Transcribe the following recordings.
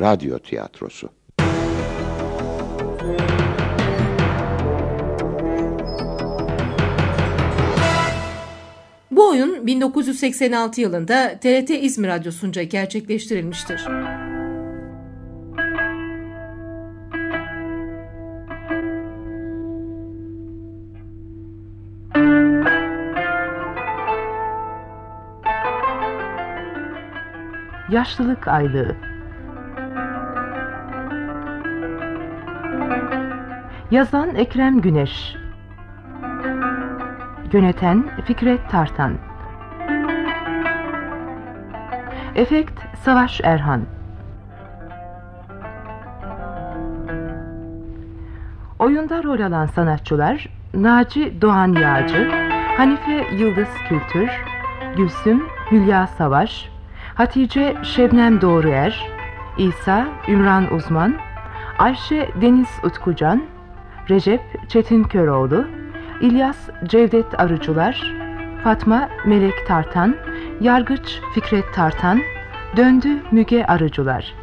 radyo tiyatrosu. Bu oyun 1986 yılında TRT İzmir Radyosu'nca gerçekleştirilmiştir. Yaşlılık Aylığı Yazan Ekrem Güneş. Yöneten Fikret Tartan. Efekt Savaş Erhan. Oyunda rol alan sanatçılar Naci Doğan Yağcı Hanife Yıldız Kültür Gülsüm Hülya Savaş Hatice Şebnem Doğruer İsa Ümran Uzman Ayşe Deniz Utkucan Recep Çetin Köroğlu İlyas Cevdet Arıcılar Fatma Melek Tartan Yargıç Fikret Tartan Döndü Müge Arıcılar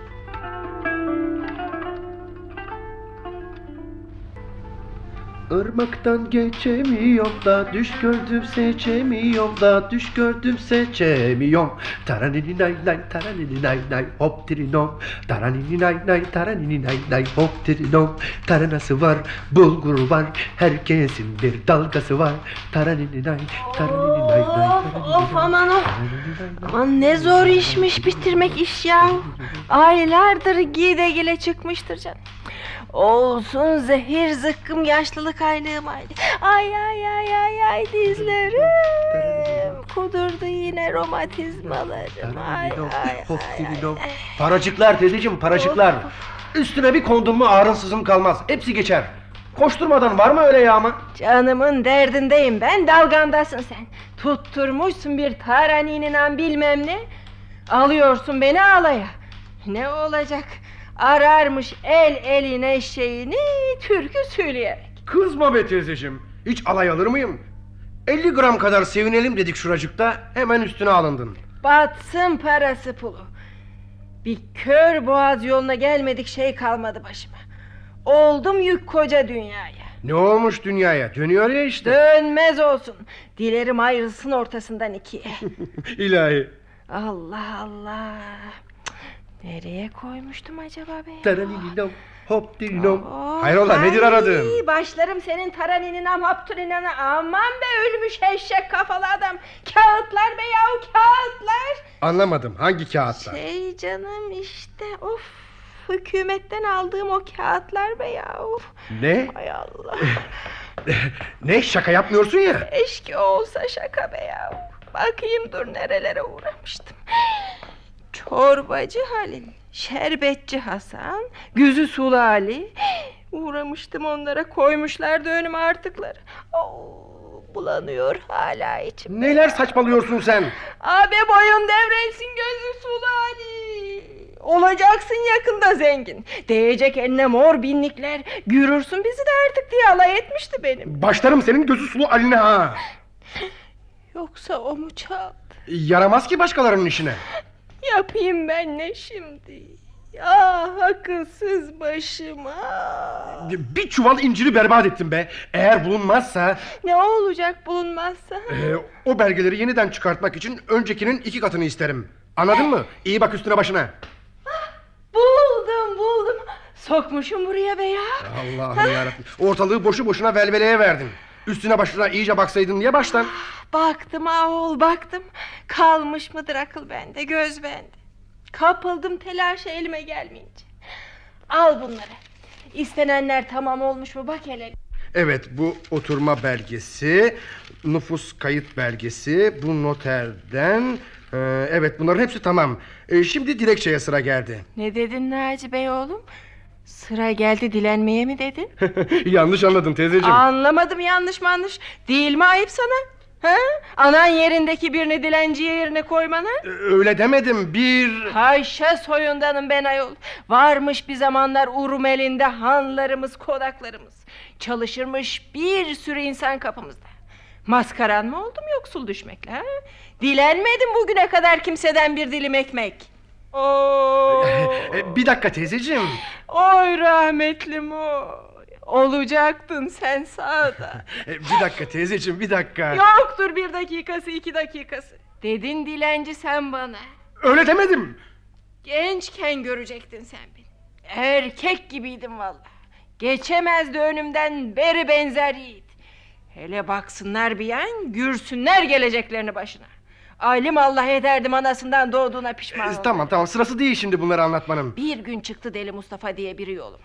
Irmaktan geçemiyorum da düş gördüm seçemiyorum da düş gördüm seçemiyorum. Taranini nay nay taranini nay nay hop tirinom. Taranini nay nay taranini nay nay hop tirinom. Taranası var bulgur var herkesin bir dalgası var. Taranini nay taranini nay nay. Of aman of. Aman ne zor işmiş bitirmek iş ya. Aylardır gide gile çıkmıştır canım. Olsun zehir zıkkım yaşlılık aylığım aylı. Ay ay ay ay ay dizlerim. Kudurdu yine romatizmalarım. Ay ay ay. Paracıklar teyzeciğim paracıklar. Üstüne bir kondun mu ağrınsızım kalmaz. Hepsi geçer. Koşturmadan var mı öyle yağma? Canımın derdindeyim ben dalgandasın sen. Tutturmuşsun bir taraninin bilmem ne. Alıyorsun beni alaya. Ne olacak? Ararmış el eline şeyini türkü söyleyerek. Kızma be teyzeciğim. Hiç alay alır mıyım? 50 gram kadar sevinelim dedik şuracıkta. Hemen üstüne alındın. Batsın parası pulu. Bir kör boğaz yoluna gelmedik şey kalmadı başıma. Oldum yük koca dünyaya. Ne olmuş dünyaya? Dönüyor ya işte. Dönmez olsun. Dilerim ayrılsın ortasından ikiye. İlahi. Allah Allah. Nereye koymuştum acaba be? Taraninom, hop dirinom. Oh, Hayrola nedir aradığın? Başlarım senin taraninine hapturinine. Aman be ölmüş eşek kafalı adam. Kağıtlar be yahu kağıtlar. Anlamadım. Hangi kağıtlar? Şey canım işte of. Hükümetten aldığım o kağıtlar be yahu. Ne? Hay Allah. Ne? Şaka yapmıyorsun ya. Eşki olsa şaka be yahu. Bakayım dur nerelere uğramıştım. Çorbacı Halil, şerbetçi Hasan, güzü sulu Ali. Uğramıştım onlara koymuşlardı önüme artıkları. Oo, bulanıyor hala içim. Neler saçmalıyorsun sen? Abi boyun devrilsin gözü sulu Ali. Olacaksın yakında zengin. Değecek eline mor binlikler. Görürsün bizi de artık diye alay etmişti benim. Başlarım senin gözü sulu aline ha. Yoksa o mu çaldı? Yaramaz ki başkalarının işine. Yapayım ben ne şimdi? Ah akılsız başıma. Bir çuval inciri berbat ettim be. Eğer bulunmazsa... Ne olacak bulunmazsa? e, o belgeleri yeniden çıkartmak için öncekinin iki katını isterim. Anladın mı? İyi bak üstüne başına. Buldum buldum. Sokmuşum buraya be ya. Allah'ım yarabbim. Ortalığı boşu boşuna velveleye verdin. Üstüne başına iyice baksaydın diye baştan. Baktım oğul baktım. Kalmış mıdır akıl bende göz bende. Kapıldım telaşa elime gelmeyince. Al bunları. İstenenler tamam olmuş mu bak hele. Evet bu oturma belgesi, nüfus kayıt belgesi, bu noterden... e, evet bunların hepsi tamam. E, şimdi dilekçeye sıra geldi. Ne dedin Naci Bey oğlum? Sıra geldi dilenmeye mi dedin? Yanlış anladın teyzeciğim. Anlamadım yanlış yanlış. Değil mi ayıp sana? Ha? Anan yerindeki birini dilenci yerine koymana? E, Öyle demedim bir... Haşa soyundanım ben ayol. Varmış bir zamanlar Urum elinde hanlarımız kodaklarımız. Çalışırmış bir sürü insan kapımızda. Maskaran mı oldum yoksul düşmekle ha? Dilenmedim bugüne kadar kimseden bir dilim ekmek. Oo. E, bir dakika teyzeciğim. Oy rahmetlim o. Olacaktın sen sağda. E, bir dakika teyzeciğim bir dakika. Yoktur bir dakikası iki dakikası. Dedin dilenci sen bana. Öyle demedim. Gençken görecektin sen beni. Erkek gibiydin valla. Geçemezdi önümden beri benzer yiğit. Hele baksınlar bir yan gürsünler geleceklerini başına. Alim Allah ederdim anasından doğduğuna pişman E, oldum. tamam tamam sırası değil şimdi bunları anlatmanın. Bir gün çıktı deli Mustafa diye biri yoluma.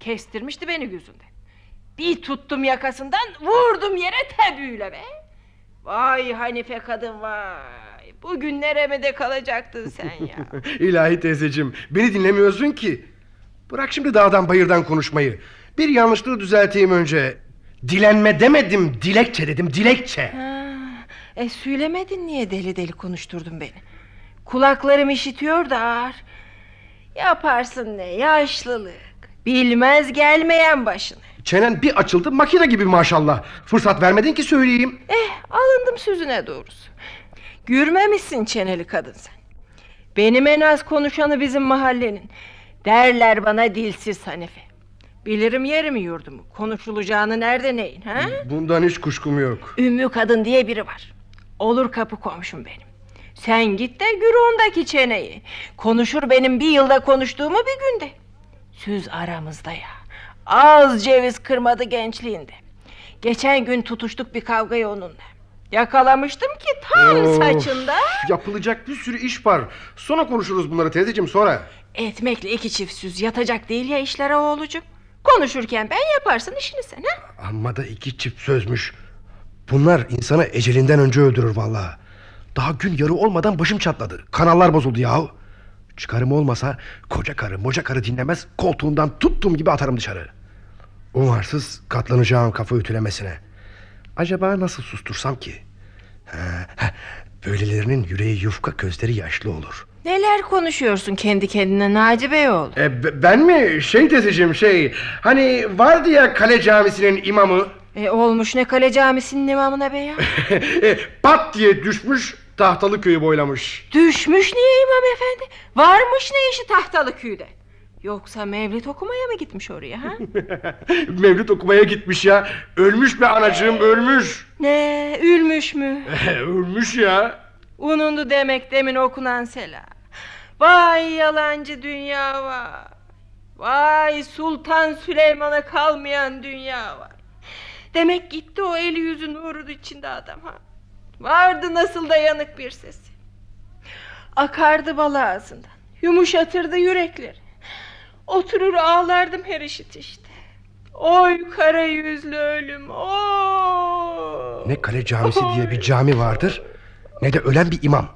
Kestirmişti beni yüzünden. Bir tuttum yakasından vurdum yere tebüyle be. Vay Hanife kadın vay. Bugün neremede kalacaktın sen ya. İlahi teyzeciğim beni dinlemiyorsun ki. Bırak şimdi dağdan bayırdan konuşmayı. Bir yanlışlığı düzelteyim önce. Dilenme demedim dilekçe dedim dilekçe. Ha, e söylemedin niye deli deli konuşturdun beni? Kulaklarım işitiyor da ağır. Yaparsın ne yaşlılık. Bilmez gelmeyen başına. Çenen bir açıldı makine gibi maşallah. Fırsat vermedin ki söyleyeyim. Eh alındım sözüne doğrusu. Gürmemişsin çeneli kadın sen. Benim en az konuşanı bizim mahallenin. Derler bana dilsiz Hanife. Bilirim yerimi yurdumu. Konuşulacağını nerede neyin ha? Bundan hiç kuşkum yok. Ümmü kadın diye biri var. Olur kapı komşum benim. Sen git de gür ondaki çeneyi. Konuşur benim bir yılda konuştuğumu bir günde. Söz aramızda ya. Az ceviz kırmadı gençliğinde. Geçen gün tutuştuk bir kavgayı onunla. Yakalamıştım ki tam Of, saçında. Yapılacak bir sürü iş var. Sonra konuşuruz bunları teyzeciğim sonra. Etmekle iki çift süz yatacak değil ya işlere oğlucum. Konuşurken ben yaparsın işini sen ha. Amma da iki çift sözmüş. Bunlar insanı ecelinden önce öldürür vallahi. Daha gün yarı olmadan başım çatladı. Kanallar bozuldu yahu. Çıkarım olmasa koca karı moca karı dinlemez koltuğundan tuttuğum gibi atarım dışarı. Umarsız katlanacağım kafa ütülemesine. Acaba nasıl sustursam ki? Ha, ha, böylelerinin yüreği yufka gözleri yaşlı olur. Neler konuşuyorsun kendi kendine Naci Beyoğlu? E, be- ben mi? Şey teyzeciğim şey Hani vardı ya kale camisinin imamı E, olmuş ne kale camisinin imamına be ya? E, Pat diye düşmüş tahtalı köyü boylamış Düşmüş niye imam efendi? Varmış ne işi tahtalı köyde? Yoksa mevlid okumaya mı gitmiş oraya ha? Mevlüt okumaya gitmiş ya Ölmüş be anacığım ölmüş ne ülmüş mü? Ölmüş ya Unundu demek demin okunan selam. Vay yalancı dünya var. Vay Sultan Süleyman'a kalmayan dünya var. Demek gitti o eli yüzü nurun içinde adam ha. Vardı nasıl da yanık bir sesi. Akardı bal ağzından. Yumuşatırdı yürekleri. Oturur ağlardım her işit işte. Oy kara yüzlü ölüm. Oy. Ne kale camisi diye bir cami vardır Ne de ölen bir imam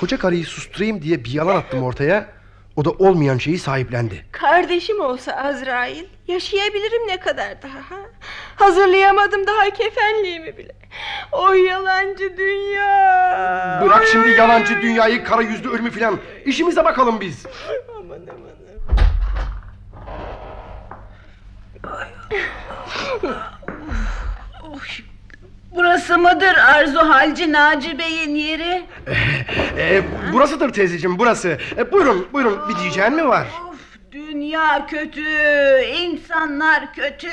Koca karıyı susturayım diye bir yalan attım ortaya O da olmayan şeyi sahiplendi Kardeşim olsa Azrail yaşayabilirim ne kadar daha ha? Hazırlayamadım daha kefenliğimi bile. O yalancı dünya. Bırak şimdi yalancı dünyayı kara yüzlü ölümü filan İşimize bakalım biz Aman aman. Burası mıdır Arzu Halci Naci Bey'in yeri? e, Burasıdır teyzeciğim burası e, Buyurun buyurun bir diyeceğin mi var Of dünya kötü, insanlar kötü.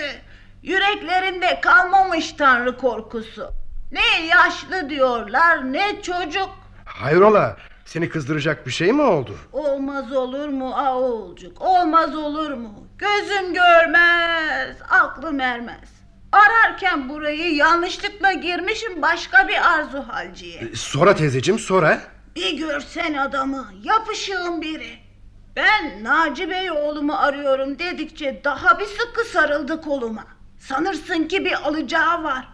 Yüreklerinde kalmamış tanrı korkusu. Ne yaşlı diyorlar ne çocuk. Hayrola seni kızdıracak bir şey mi oldu Olmaz olur mu Ağolcuk olmaz olur mu? Gözüm görmez, aklım ermez. Ararken burayı yanlışlıkla girmişim başka bir Arzu Halci'ye. E, Sonra teyzeciğim sonra Bir görsen adamı yapışığın biri. Ben Naci Bey oğlumu arıyorum dedikçe daha bir sıkı sarıldı koluma. Sanırsın ki bir alacağı var.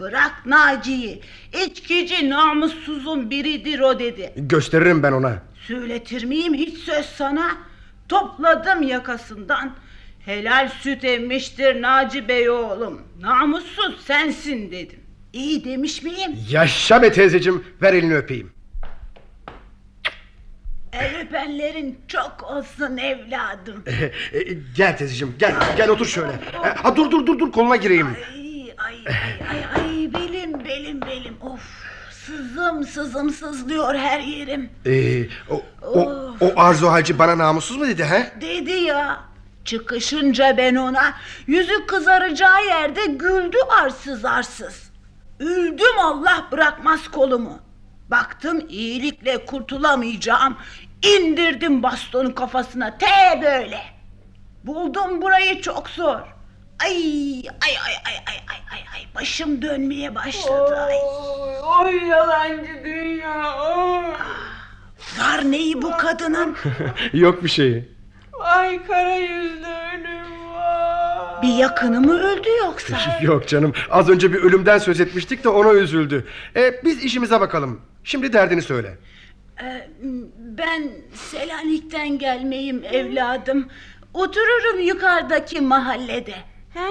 Bırak Naci'yi. İçkici namussuzun biridir o dedi. Gösteririm ben ona Söyletir miyim hiç söz sana? Topladım yakasından. Helal süt emmiştir Naci Bey oğlum. Namussuz sensin dedim. İyi demiş miyim? Yaşa be teyzeciğim ver elini öpeyim El öpenlerin çok olsun evladım. E, e, Gel teyzeciğim gel gel otur şöyle E, Ha dur dur dur dur koluna gireyim Ay ay ay ay ay belim belim belim of sızım sızım sızlıyor her yerim. Ee, o, o, Oh. O Arzu Hacı bana namussuz mu dedi he? Dedi ya. Çıkışınca ben ona yüzü kızaracağı yerde güldü arsız arsız. Üldüm Allah bırakmaz kolumu. Baktım iyilikle kurtulamayacağım. İndirdim bastonu kafasına te böyle. Buldum burayı çok zor. Ay ay ay ay ay ay ay ay başım dönmeye başladı. Ay. Oy yalancı dünya. oy. Var neyi bu kadının? Yok bir şeyi. Ay kara yüzlü ölüm var. Bir yakını mı öldü yoksa? Yok canım az önce bir ölümden söz etmiştik de ona üzüldü. E, biz işimize bakalım. Şimdi derdini söyle. Ee, Ben Selanik'ten gelmeyim evladım. Otururum yukarıdaki mahallede. Ha?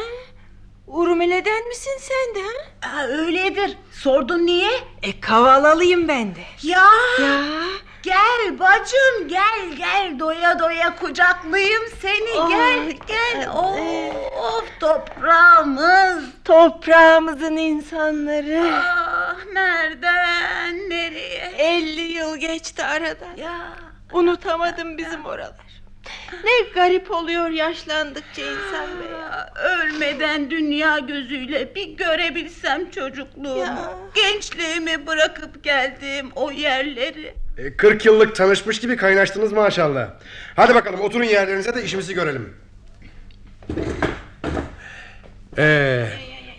Urmele'den misin sen de ha? Ha, öyledir. Sordun niye? E kavalалıyım ben de. Ya, Ya. Gel bacım gel gel doya doya kucaklayayım seni Ay, gel gel. ay. Of toprağımız. Toprağımızın insanları. Ah nereden nereye? 50 yıl geçti aradan. Ya Unutamadım bizim oralar. Ne garip oluyor yaşlandıkça insan be ya. Ölmeden dünya gözüyle bir görebilsem çocukluğumu. Ya. Gençliğimi bırakıp geldiğim o yerleri. E, 40 yıllık tanışmış gibi kaynaştınız maşallah. Hadi bakalım oturun yerlerinize de işimizi görelim. Ee,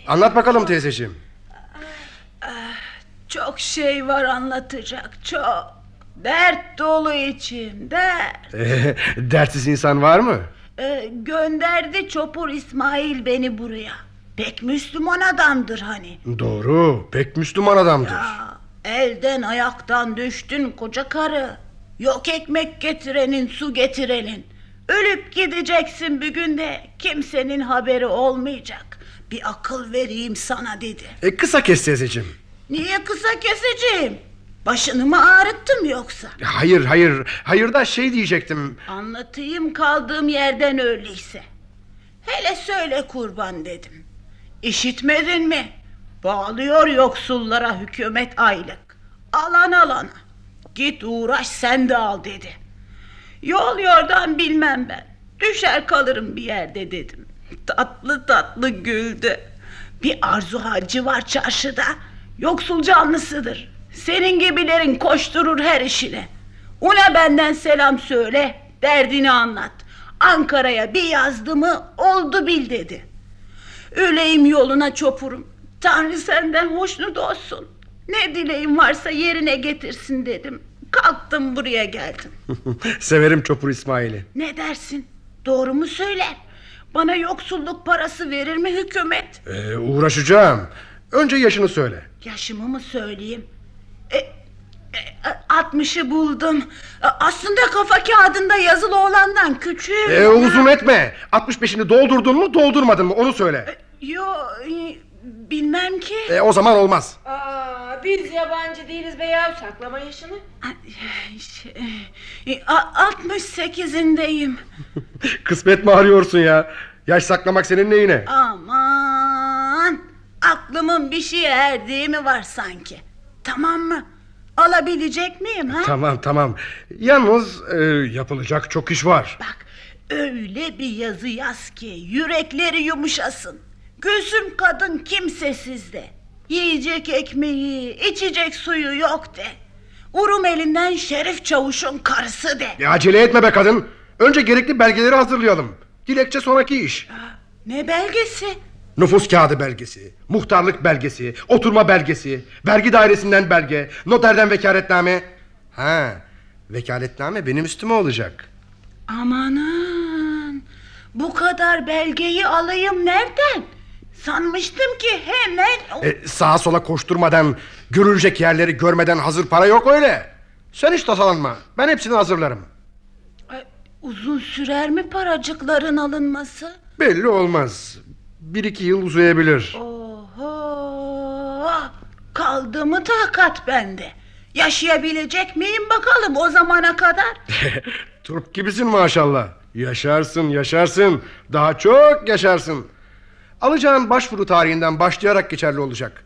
anlat bakalım teyzeciğim. Çok şey var anlatacak çok. Dert dolu içim dert. Ee, dertsiz insan var mı? Ee, gönderdi Çopur İsmail beni buraya. Pek Müslüman adamdır hani. Doğru pek Müslüman adamdır. Ya, elden ayaktan düştün koca karı. Yok ekmek getirenin su getirenin. Ölüp gideceksin bir günde kimsenin haberi olmayacak. Bir akıl vereyim sana dedi. E, kısa kes teyzeciğim. Niye kısa keseceğim? Başını mı ağrıttım yoksa? Hayır hayır hayır da şey diyecektim. Anlatayım kaldığım yerden öyleyse. Hele söyle kurban dedim. İşitmedin mi? Bağlıyor yoksullara hükümet aylık. Alan alana. Git uğraş sen de al dedi. Yol yordan bilmem ben. Düşer kalırım bir yerde dedim. Tatlı tatlı güldü. Bir arzu harcı var çarşıda. Yoksul canlısıdır. Senin gibilerin koşturur her işine. Ona benden selam söyle, derdini anlat. Ankara'ya bir yazdı mı oldu bil dedi. Öleyim yoluna çopurum. Tanrı senden hoşnut olsun. Ne dileğin varsa yerine getirsin dedim. Kalktım buraya geldim. Severim Çopur İsmail'i. Ne dersin? Doğru mu söyler? Bana yoksulluk parası verir mi hükümet? Ee, uğraşacağım. Önce yaşını söyle. Yaşımı mı söyleyeyim? E, e, buldum. E, Aslında kafa kağıdında yazılı olandan küçüğüm. Ee, uzun etme. 65'ini doldurdun mu doldurmadın mı onu söyle. Yo, e, bilmem ki. E, o zaman olmaz. Aa, biz yabancı değiliz be ya saklama yaşını. Şey, e, a- 68'indeyim. Kısmet mi arıyorsun ya? Yaş saklamak senin neyine? Aman, aklımın bir şeye erdiği mi var sanki? Tamam mı? Alabilecek miyim ha? Tamam tamam. Yalnız e, yapılacak çok iş var. Bak öyle bir yazı yaz ki yürekleri yumuşasın. Gülsüm kadın kimsesizde. Yiyecek ekmeği, içecek suyu yok de. Urum elinden Şerif Çavuş'un karısı de. Ya acele etme be kadın. Önce gerekli belgeleri hazırlayalım. Dilekçe sonraki iş. Ne belgesi? Nüfus kağıdı belgesi, muhtarlık belgesi, oturma belgesi, vergi dairesinden belge, noterden vekaletname. Ha, vekaletname benim üstüme olacak. Amanın. Bu kadar belgeyi alayım nereden? Sanmıştım ki hemen... E, sağa sola koşturmadan, görülecek yerleri görmeden hazır para yok öyle. Sen hiç tasalanma. Ben hepsini hazırlarım. Ay, Uzun sürer mi paracıkların alınması? Belli olmaz. Bir iki yıl uzayabilir. Oho! Kaldı mı takat bende? Yaşayabilecek miyim bakalım o zamana kadar? Turp gibisin maşallah. Yaşarsın, yaşarsın. Daha çok yaşarsın. Alacağın başvuru tarihinden başlayarak geçerli olacak.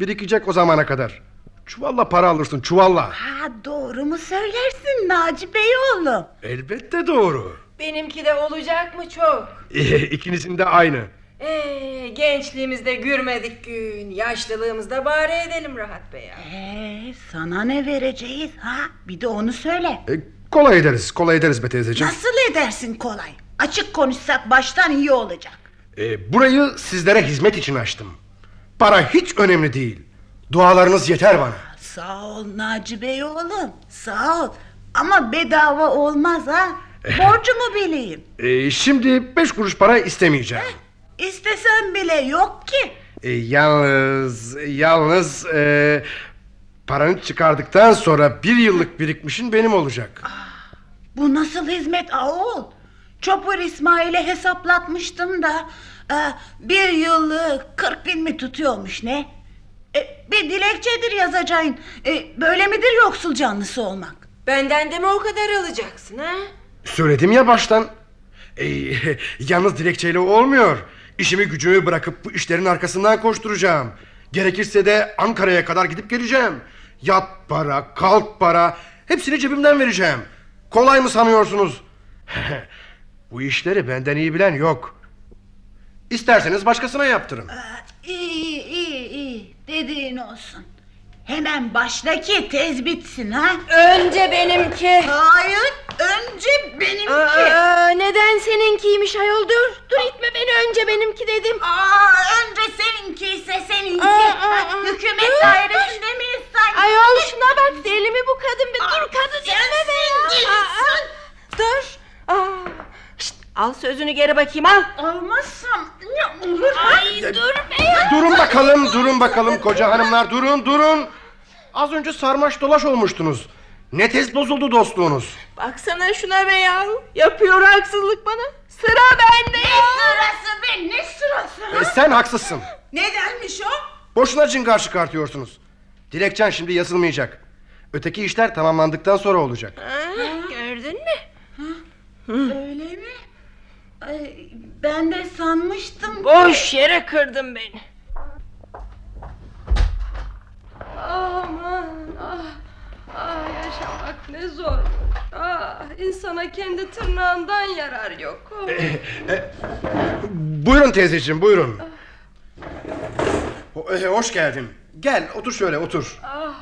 Birikecek o zamana kadar. Çuvalla para alırsın çuvalla. Ha, doğru mu söylersin Naci Bey oğlum? Elbette doğru. Benimki de olacak mı çok? İkinizin de aynı. Ee, gençliğimizde gürmedik gün, yaşlılığımızda bari edelim rahat be ya. Ee, sana ne vereceğiz ha? Bir de onu söyle. E, kolay ederiz, kolay ederiz be teyzeciğim. Nasıl edersin kolay? Açık konuşsak baştan iyi olacak. E, burayı sizlere hizmet için açtım. Para hiç önemli değil. Dualarınız yeter bana. Sağ ol Naci Bey oğlum. Sağ ol. Ama bedava olmaz ha. Borcumu bileyim. E, şimdi beş kuruş para istemeyeceğim. İstesem bile yok ki. E, yalnız, yalnız e, paranı çıkardıktan sonra bir yıllık birikmişin benim olacak. Bu nasıl hizmet oğul? Çopur İsmail'e hesaplatmıştım da e, bir yıllık 40 bin mi tutuyormuş ne? E, bir dilekçedir yazacaksın. E, böyle midir yoksul canlısı olmak? Benden de mi o kadar alacaksın ha? Söyledim ya baştan. E, yalnız dilekçeyle olmuyor. İşimi gücümü bırakıp bu işlerin arkasından koşturacağım. Gerekirse de Ankara'ya kadar gidip geleceğim. Yat para, kalk para hepsini cebimden vereceğim. Kolay mı sanıyorsunuz? bu işleri benden iyi bilen yok. İsterseniz başkasına yaptırın. İyi iyi iyi dediğin olsun. Hemen başla ki tez bitsin ha. Önce benimki. Hayır önce benimki. Aa, neden seninkiymiş ayol dur. Dur itme beni önce benimki dedim. Aa, önce seninki ise seninki. Aa, aa, aa. Hükümet Dur, dairesinde miyiz sanki? Ayol şuna bak deli mi bu kadın be dur kadın sen itme be ya. delisin. Aa, aa. Dur. Aa. Al sözünü geri bakayım al. Almazsam ne olur? Ay dur be ya. Durun bakalım, durun bakalım koca hanımlar, durun, durun. Az önce sarmaş dolaş olmuştunuz. Ne tez bozuldu dostluğunuz. Baksana şuna be ya. Yapıyor haksızlık bana. Sıra bende Ne ya. sırası be ne sırası? E, sen haksızsın. Nedenmiş o? Boşuna cingar çıkartıyorsunuz. Dilekçen şimdi yazılmayacak. Öteki işler tamamlandıktan sonra olacak. Ha, gördün mü? Öyle mi? Ay, ben de sanmıştım. ki- Boş yere kırdın beni. Aman ah, ah yaşamak ne zor. Ah insana kendi tırnağından yarar yok. Oh. Buyurun teyzeciğim, buyurun. Ho- e, hoş geldin. Gel, otur şöyle, otur. Ah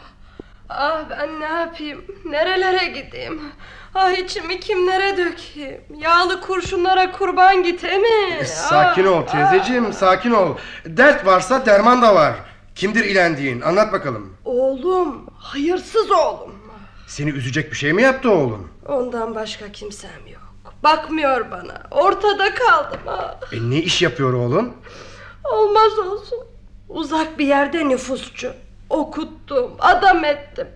ben ne yapayım? Nerelere gideyim? Ah içimi kimlere dökeyim? Yağlı kurşunlara kurban gitemi. E, Sakin ol teyzeciğim, sakin ol. Dert varsa derman da var. Kimdir ilendiğin? Anlat bakalım. Oğlum, hayırsız oğlum. Seni üzecek bir şey mi yaptı oğlum? Ondan başka kimsem yok. Bakmıyor bana. Ortada kaldım. Ah. E, ne iş yapıyor oğlum? Olmaz olsun. Uzak bir yerde nüfusçu. Okuttum, adam ettim.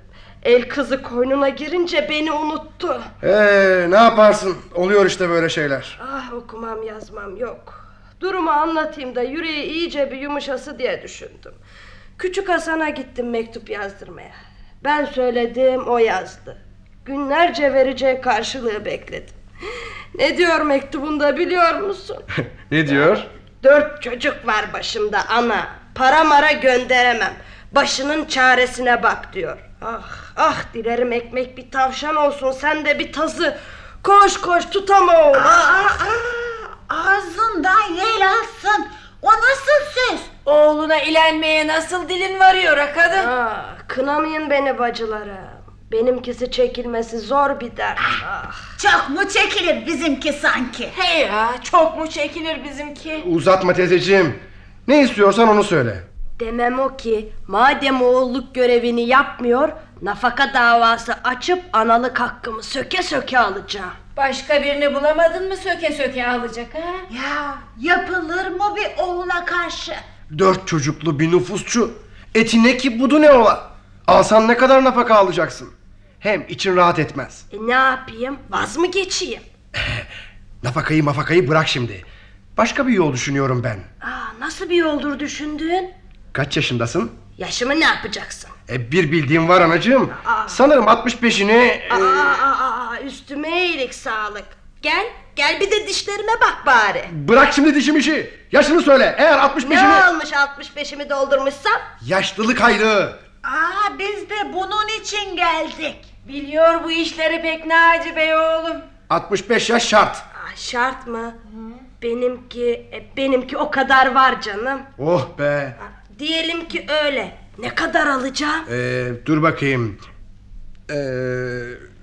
El kızı koynuna girince beni unuttu. Ee, ne yaparsın? Oluyor işte böyle şeyler. Ah okumam yazmam yok. Durumu anlatayım da yüreği iyice bir yumuşası diye düşündüm. Küçük Hasan'a gittim mektup yazdırmaya. Ben söyledim o yazdı. Günlerce vereceği karşılığı bekledim. Ne diyor mektubunda biliyor musun? ne diyor? Dört çocuk var başımda ana. Para mara gönderemem. Başının çaresine bak diyor. Ah ah dilerim ekmek bir tavşan olsun sen de bir tazı. Koş koş tutama oğlum. Aa, aa, ağzından yel alsın. O nasıl söz? Oğluna ilenmeye nasıl dilin varıyor ha kadın? Ah, kınamayın beni bacılara. Benimkisi çekilmesi zor bir dert. Ah. Çok mu çekilir bizimki sanki? Hey ya çok mu çekilir bizimki? Uzatma teyzeciğim. Ne istiyorsan onu söyle. Demem o ki madem oğulluk görevini yapmıyor nafaka davası açıp analık hakkımı söke söke alacağım. Başka birini bulamadın mı söke söke alacak ha? Ya yapılır mı bir oğula karşı? Dört çocuklu bir nüfusçu. Eti ne ki budu ne ola. Alsan ne kadar nafaka alacaksın. Hem için rahat etmez. E ne yapayım vaz mı geçeyim? Nafakayı mafakayı bırak şimdi. Başka bir yol düşünüyorum ben. Aa, nasıl bir yoldur düşündüğün? Kaç yaşındasın? Yaşımı ne yapacaksın? E, bir bildiğim var anacığım. Sanırım 65'ini... Aa, e, aa, aa, üstüme iyilik sağlık. Gel gel bir de dişlerime bak bari. Bırak şimdi dişim işi. Yaşını söyle. Eğer Ne 65'ini... olmuş 65'imi doldurmuşsam? Yaşlılık hayrı. Aa biz de bunun için geldik. Biliyor bu işleri pek Naci Bey oğlum. 65 yaş şart. Ah, şart mı? Benimki e, benimki o kadar var canım. Oh be. Ah, Diyelim ki öyle. Ne kadar alacağım? Ee, dur bakayım. Ee,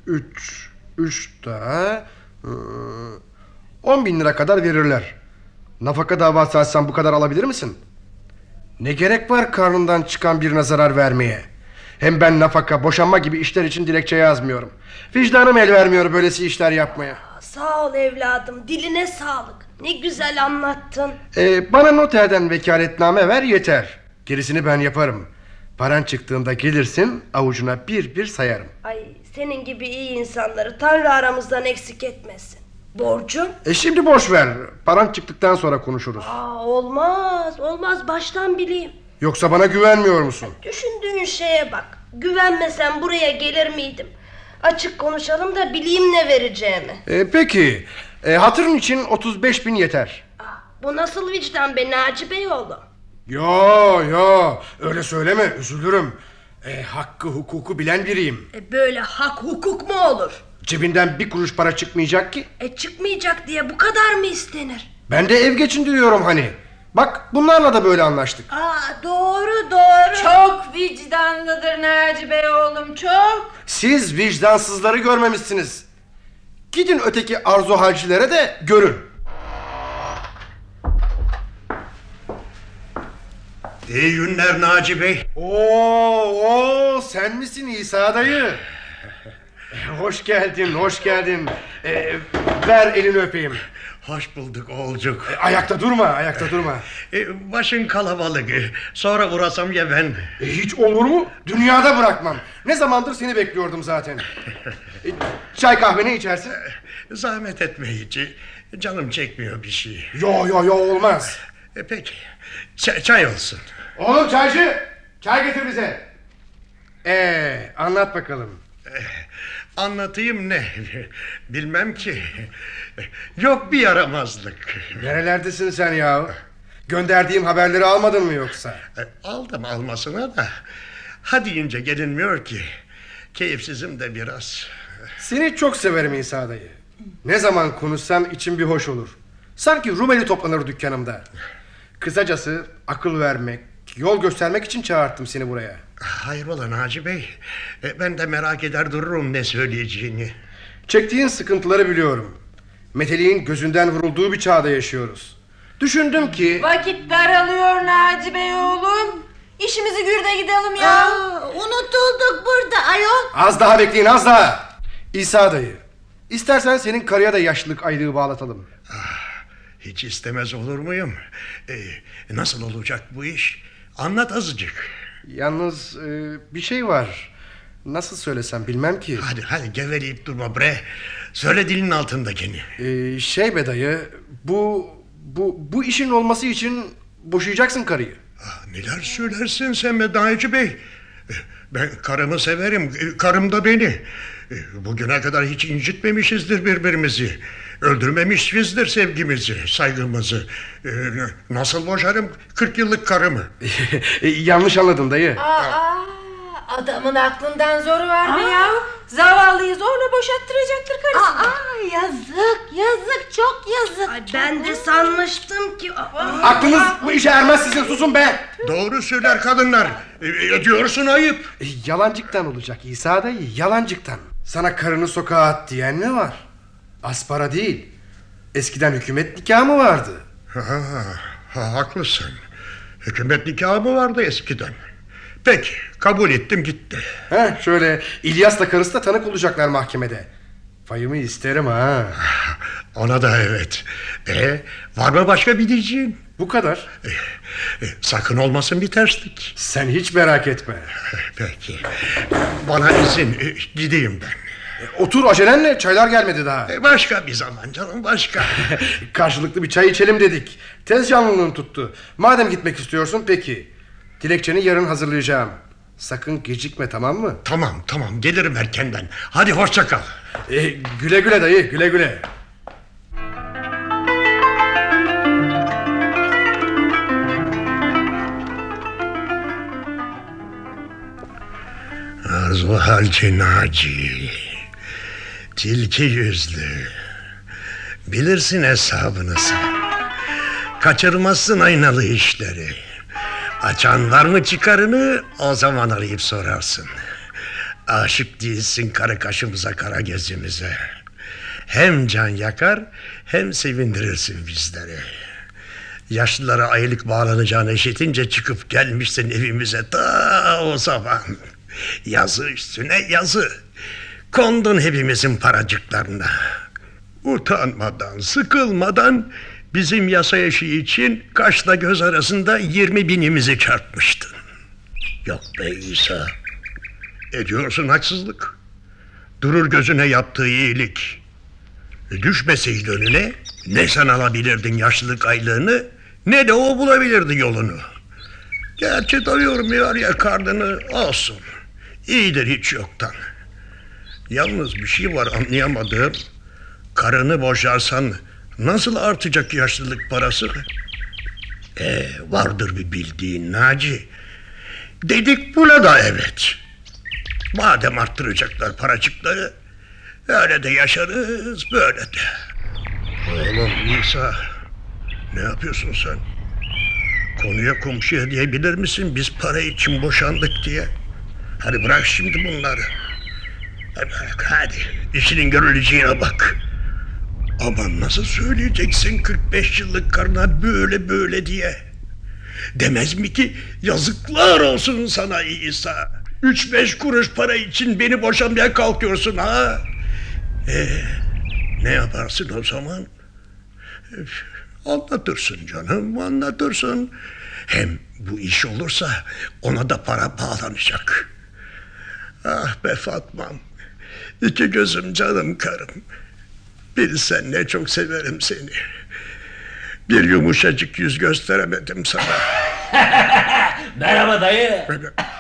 üç, üç daha. Ee, on bin lira kadar verirler. Nafaka davası açsan bu kadar alabilir misin? Ne gerek var karnından çıkan birine zarar vermeye? Hem ben nafaka, boşanma gibi işler için dilekçe yazmıyorum. Vicdanım el vermiyor böylesi işler yapmaya. Sağ ol evladım. Diline sağlık. Ne güzel anlattın. Ee, bana noterden vekaletname ver yeter. Gerisini ben yaparım. Paran çıktığında gelirsin avucuna bir bir sayarım. Ay senin gibi iyi insanları Tanrı aramızdan eksik etmesin. Borcum? E şimdi boş ver. Paran çıktıktan sonra konuşuruz. Aa, olmaz olmaz baştan bileyim. Yoksa bana güvenmiyor musun? Düşündüğün şeye bak. Güvenmesem buraya gelir miydim? Açık konuşalım da bileyim ne vereceğimi. E, peki. E, hatırın için 35 bin yeter. Aa, bu nasıl vicdan be Naci Beyoğlu? Yo yo öyle söyleme üzülürüm. E, hakkı hukuku bilen biriyim. E, böyle hak hukuk mu olur? Cebinden bir kuruş para çıkmayacak ki. E çıkmayacak diye bu kadar mı istenir? Ben de ev geçindiriyorum hani. Bak bunlarla da böyle anlaştık. Aa, doğru doğru. Çok vicdanlıdır Naci Bey oğlum çok. Siz vicdansızları görmemişsiniz. Gidin öteki arzu halcilere de görün. İyi günler Naci Bey. Oo, oo sen misin İsa dayı? hoş geldin, hoş geldin. Ee, ver elini öpeyim. Hoş bulduk oğulcuk. E, ayakta durma, ayakta durma. E, başın kalabalık. E, Sonra uğrasam ya ben. E, hiç olur mu? Dünyada bırakmam. Ne zamandır seni bekliyordum zaten. E, çay kahve ne içersin? Zahmet etme hiç. E, Canım çekmiyor bir şey. Yo yo yo olmaz. E, peki. Ç- çay olsun. Oğlum çaycı, çay getir bize. Ee, anlat bakalım. Anlatayım ne? Bilmem ki. Yok bir yaramazlık. Nerelerdesin sen ya? Gönderdiğim haberleri almadın mı yoksa? E, Aldım almasına da. Hadi ince gelinmiyor ki. Keyifsizim de biraz. Seni çok severim İsa dayı. Ne zaman konuşsam içim bir hoş olur. Sanki Rumeli toplanır dükkanımda. Kısacası akıl vermek, yol göstermek için çağırttım seni buraya. Hayrola Naci Bey? E, Ben de merak eder dururum ne söyleyeceğini. Çektiğin sıkıntıları biliyorum. Meteliğin gözünden vurulduğu bir çağda yaşıyoruz. Düşündüm ki... Vakit daralıyor Naci Bey oğlum. İşimizi gürde gidelim ya. Aa, unutulduk burada ayol. Az daha bekleyin az daha. İsa dayı. İstersen senin karıya da yaşlılık aylığı bağlatalım. Hiç istemez olur muyum? E, nasıl olacak bu iş? Anlat azıcık. Yalnız e, bir şey var. Nasıl söylesem bilmem ki. Hadi hadi geveleyip durma bre. Söyle dilin altındakini. Ee, şey be dayı bu bu bu işin olması için boşayacaksın karıyı. Ah, neler söylersin sen be Dayıcı Bey? E, Ben karımı severim. e, Karım da beni. E, Bugüne kadar hiç incitmemişizdir birbirimizi. Öldürmemişizdir sevgimizi, saygımızı. E, Nasıl boşarım 40 yıllık karımı? E, Yanlış anladın dayı. Aa, adamın aklından zoru var mı ya? Zavallıyı zorla boşattıracaktır karısını. Aa, yazık yazık çok yazık. Ay ben de sanmıştım ki... Aa, Aklınız bu işe ermez sizin susun be. Doğru söyler kadınlar. E, e, Diyorsun ayıp. E, Yalancıktan olacak İsa dayı yalancıktan. Sana karını sokağa at diyen ne var? Aspara değil. Eskiden hükümet nikahı mı vardı? Ha, ha, haklısın. Hükümet nikahı mı vardı eskiden? Peki kabul ettim gitti. He, şöyle İlyas'la karısı da tanık olacaklar mahkemede. Fayımı isterim ha. Ona da evet. E, var mı başka bir diyeceğin? Bu kadar. E, sakın olmasın bir terslik. Sen hiç merak etme. Peki. Bana izin e, gideyim ben. E, Otur acelenle çaylar gelmedi daha. E, başka bir zaman canım başka. Karşılıklı bir çay içelim dedik. Tez canlılığın tuttu. Madem gitmek istiyorsun peki. Dilekçeni yarın hazırlayacağım. Sakın gecikme tamam mı? tamam tamam gelirim erkenden. Hadi hoşça kal. E, güle güle dayı güle güle. Arzu halci Naci. Tilki yüzlü. Bilirsin hesabını sen. Kaçırmazsın aynalı işleri. Açan var mı çıkarını o zaman arayıp sorarsın. Aşık değilsin karı kaşımıza kara gözümüze. Hem can yakar hem sevindirirsin bizleri. Yaşlılara aylık bağlanacağını işitince çıkıp gelmişsin evimize ta o zaman. Yazı üstüne yazı. Kondun hepimizin paracıklarına. Utanmadan, sıkılmadan bizim yasa eşi için kaşla göz arasında yirmi binimizi çarpmıştın. Yok be İsa. Ediyorsun haksızlık. Durur gözüne yaptığı iyilik. E, Düşmeseydi önüne ne sen alabilirdin yaşlılık aylığını ne de o bulabilirdi yolunu. Gerçi ya ya karnını olsun. İyidir hiç yoktan. Yalnız bir şey var anlayamadığım. Karını boşarsan nasıl artacak yaşlılık parası? E, vardır bir bildiğin Naci. Dedik buna da evet. Madem arttıracaklar paracıkları öyle de yaşarız böyle de. Oğlum İsa ne yapıyorsun sen? Konuya komşuya diyebilir misin biz para için boşandık diye? Hadi bırak şimdi bunları. Hadi, işinin görüleceğine bak. Ama nasıl söyleyeceksin 45 yıllık karına böyle böyle diye? Demez mi ki yazıklar olsun sana İsa. Üç beş kuruş para için beni boşamaya kalkıyorsun ha? Ee, ne yaparsın o zaman? Anlatırsın canım anlatırsın. Hem bu iş olursa ona da para bağlanacak. Ah be Fatma'm. İki gözüm canım karım. Bilsen ne çok severim seni. Bir yumuşacık yüz gösteremedim sana. Merhaba dayı.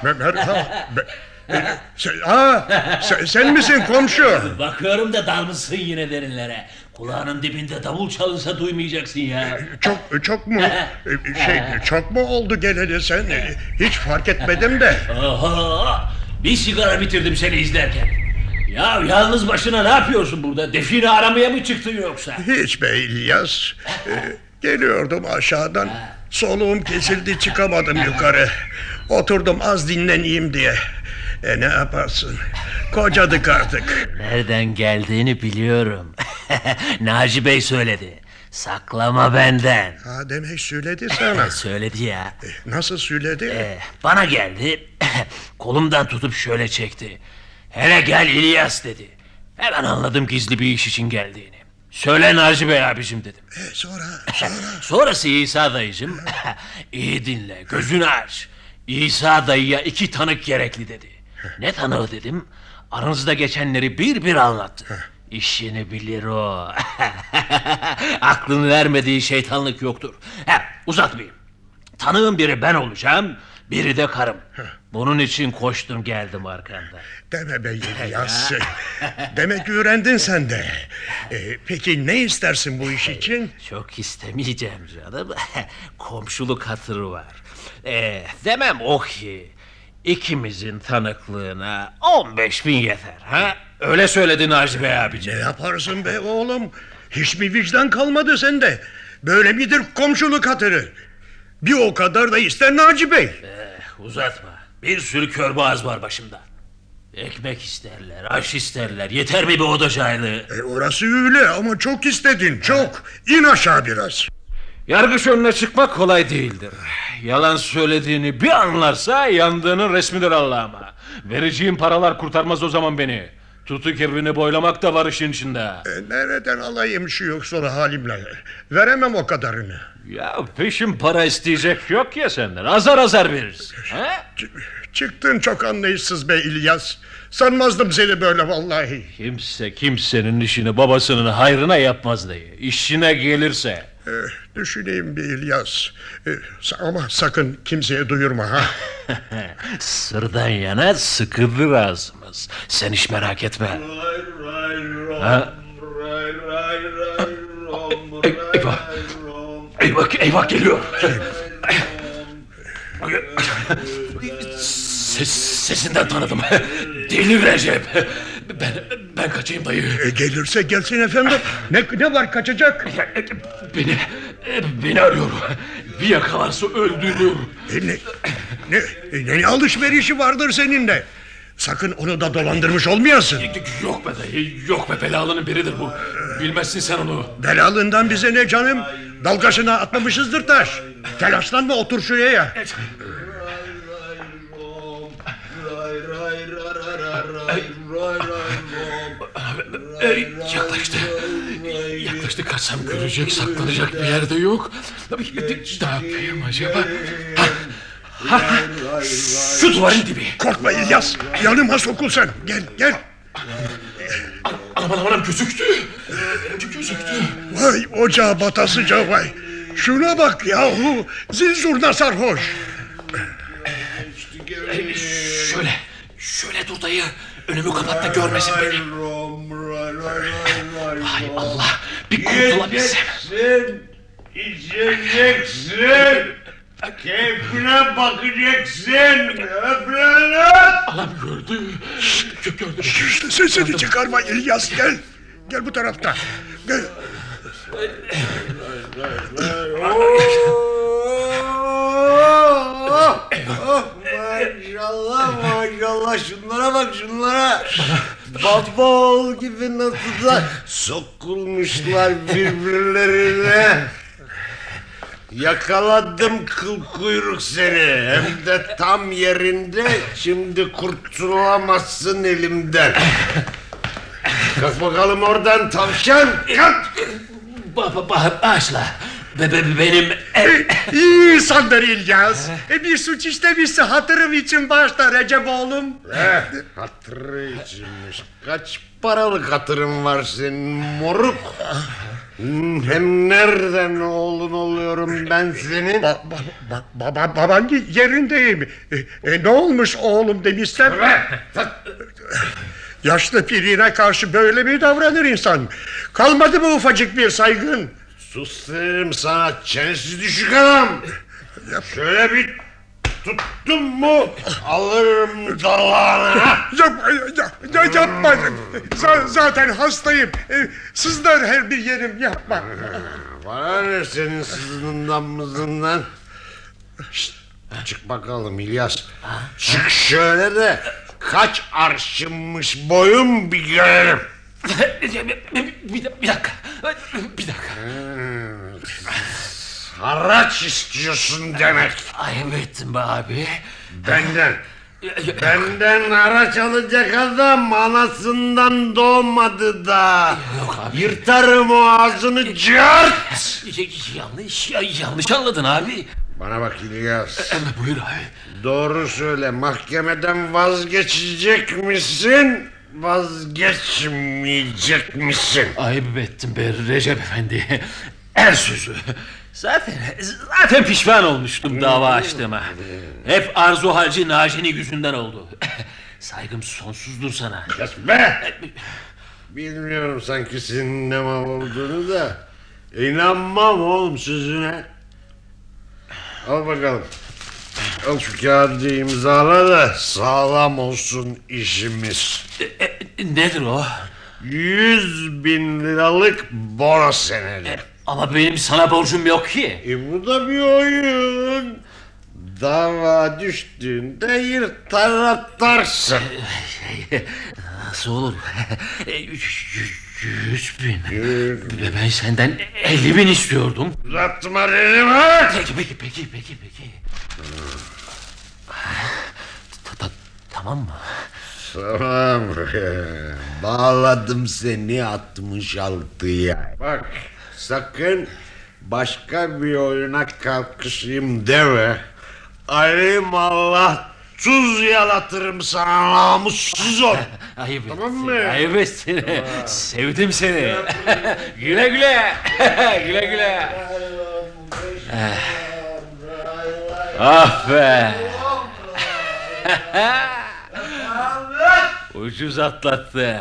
Merhaba. Sen, aa, sen, sen misin komşu? Bakıyorum da dalmışsın yine derinlere. Kulağının dibinde davul çalınsa duymayacaksın ya. Çok çok mu şey çok mu oldu geleli sen? Hiç fark etmedim de. Oho! Bir sigara bitirdim seni izlerken. Ya yalnız başına ne yapıyorsun burada? Define aramaya mı çıktın yoksa? Hiç be İlyas. Ee, geliyordum aşağıdan. Soluğum kesildi çıkamadım yukarı. Oturdum az dinleneyim diye. E ne yaparsın? Kocadık artık. Nereden geldiğini biliyorum. Naci Bey söyledi. Saklama benden. Ha demek söyledi sana. Söyledi ya. Nasıl söyledi? Ee, bana geldi. Kolumdan tutup şöyle çekti. Hele gel İlyas dedi. Hemen anladım gizli bir iş için geldiğini. Söyle Naci Bey abicim dedim. E, sonra sonra. Sonrası İsa dayıcım. İyi dinle gözünü aç. İsa dayıya iki tanık gerekli dedi. Ne tanığı dedim. Aranızda geçenleri bir bir anlattı. İşini bilir o. Aklın vermediği şeytanlık yoktur. Ha, uzatmayayım. Tanığın biri ben olacağım, biri de karım. Bunun için koştum geldim arkanda. Deme be İlyas. Demek öğrendin sen de. E, peki ne istersin bu iş için? Çok istemeyeceğim canım. Komşuluk hatırı var. Ee, demem o ki ikimizin tanıklığına 15 bin yeter. Ha? Öyle söyledi Naci Bey abiciğim. Ne yaparsın be oğlum? Hiçbir vicdan kalmadı sende. Böyle midir komşuluk hatırı? Bir o kadar da ister Naci Bey. Eh, uzatma. Bir sürü körbağız var başımda. Ekmek isterler, aş isterler. Yeter mi bir oda aylığı? E orası öyle ama çok istedin çok. İn aşağı biraz. Yargıç önüne çıkmak kolay değildir. Yalan söylediğini bir anlarsa yandığının resmidir Allah'ıma. Vereceğim paralar kurtarmaz o zaman beni. Tutu kirrini boylamak da var işin içinde. E, nereden alayım şu yoksul halimle? Veremem o kadarını. Ya peşin para isteyecek yok ya senden. Azar azar veririz. Ha? Ç- çıktın çok anlayışsız be İlyas. Sanmazdım seni böyle vallahi. Kimse kimsenin işini babasının hayrına yapmaz dayı. İşine gelirse. E, düşüneyim bir İlyas. E, sa- ama sakın kimseye duyurma ha. Sırdan yana sıkıdır ağzımız. Sen hiç merak etme. Ha? Eyvah. Eyvah, eyvah geliyor. Ses, sesinden tanıdım. Deli Recep. Ben, ben kaçayım dayı. E, gelirse gelsin efendim. Ne, ne var kaçacak? Beni, beni arıyor. Bir yakalarsa öldürür. E, ne, ne, e, ne alışverişi vardır seninle? Sakın onu da dolandırmış olmayasın. Yok be dayı, yok be belalının biridir bu. Bilmezsin sen onu. Belalından bize ne canım? Dalgasına atmamışızdır taş. Telaşlanma otur şuraya. Yaklaştı. Yaklaştı kaçsam görecek, saklanacak bir yerde yok. Ne yapayım acaba? Ha, ha, ha. Şu duvarın dibi. Korkma İlyas. Yanıma sokul sen. Gel gel. Aman aman gözüktü. Gözüktü. Vay ocağa batasıca vay. Şuna bak yahu. Zil zurna sarhoş. E, Şöyle, şöyle dur dayı. Önümü kapat da görmesin beni. Hay Allah, bir kurtulabilsem. İçeceksin. Keyfine bakacaksın. Öpüyorum. Adam gördü. Gö- Gördü. İşte sesini çıkarma İlyas gel. Gel bu tarafta. Gel. Oh, oh, maşallah maşallah şunlara bak şunlara. Baba gibi nasıl sokulmuşlar birbirlerine. Yakaladım kıl kuyruk seni. Hem de tam yerinde. Şimdi kurtulamazsın elimden. Kalk bakalım oradan tavşan. Kalk. Ba ba ba bağışla. Be, be, benim İyi insandır İlyas. E, bir suç işlemişse hatırım için başla Recep oğlum. Eh, hatırı içinmiş. Kaç paralık hatırın var senin moruk? Hmm, Hem nereden oğlun oluyorum ben senin? Ba, ba, ba, baba, baban yerindeyim. E, e, ne olmuş oğlum demişsem? Yaşlı pirine karşı böyle mi davranır insan? Kalmadı mı ufacık bir saygın? Sus derim sana çenesi düşük adam. Şöyle bir tuttum mu alırım dalağına. Yapma, ya, ya, yapma. Z- zaten hastayım. E, sızlar her bir yerim yapma. Bana ne senin sızından mızından? Şşt, çık bakalım İlyas. Çık şöyle de kaç arşınmış boyum bir görelim. Bir, bir dakika. Bir dakika. Haraç istiyorsun demek. Ayıp ettin be abi. Benden. Benden haraç alacak adam anasından doğmadı da. Yok abi. Yırtarım o ağzını cırt. Yanlış, yanlış anladın abi. Bana bak İlyas. Emre buyur abi. Doğru söyle mahkemeden vazgeçecek misin? Vazgeçmeyecek misin? Ayıp ettin be Recep Efendi. Er sözü. Zaten zaten pişman olmuştum dava açtığıma. Hep Arzu Halci Naci'nin yüzünden oldu. Saygım sonsuzdur sana. Kes be! Bilmiyorum sanki senin ne mal olduğunu da. İnanmam oğlum sözüne. Al bakalım. Al şu kağıdı imzala da sağlam olsun işimiz. E, e, nedir o? Yüz bin liralık bono senedi. Ama benim sana borcum yok ki. E bu da bir oyun. Dava düştüğünde yırtar atarsın. Nasıl olur? Yüz, yüz bin. Ben senden elli bin istiyordum. Uzatma dedim ha. Peki peki peki peki peki. Ta- ta- Tamam mı? Tamam. Bağladım seni 66'ya. Bak sakın başka bir oyuna kalkışayım deme. Alim Allah tuz yalatırım sana namussuz ol. Ayıp Tamam mı? Ayıp ettin. Sevdim seni. güle güle. güle güle. Ah be. Ucuz atlattım.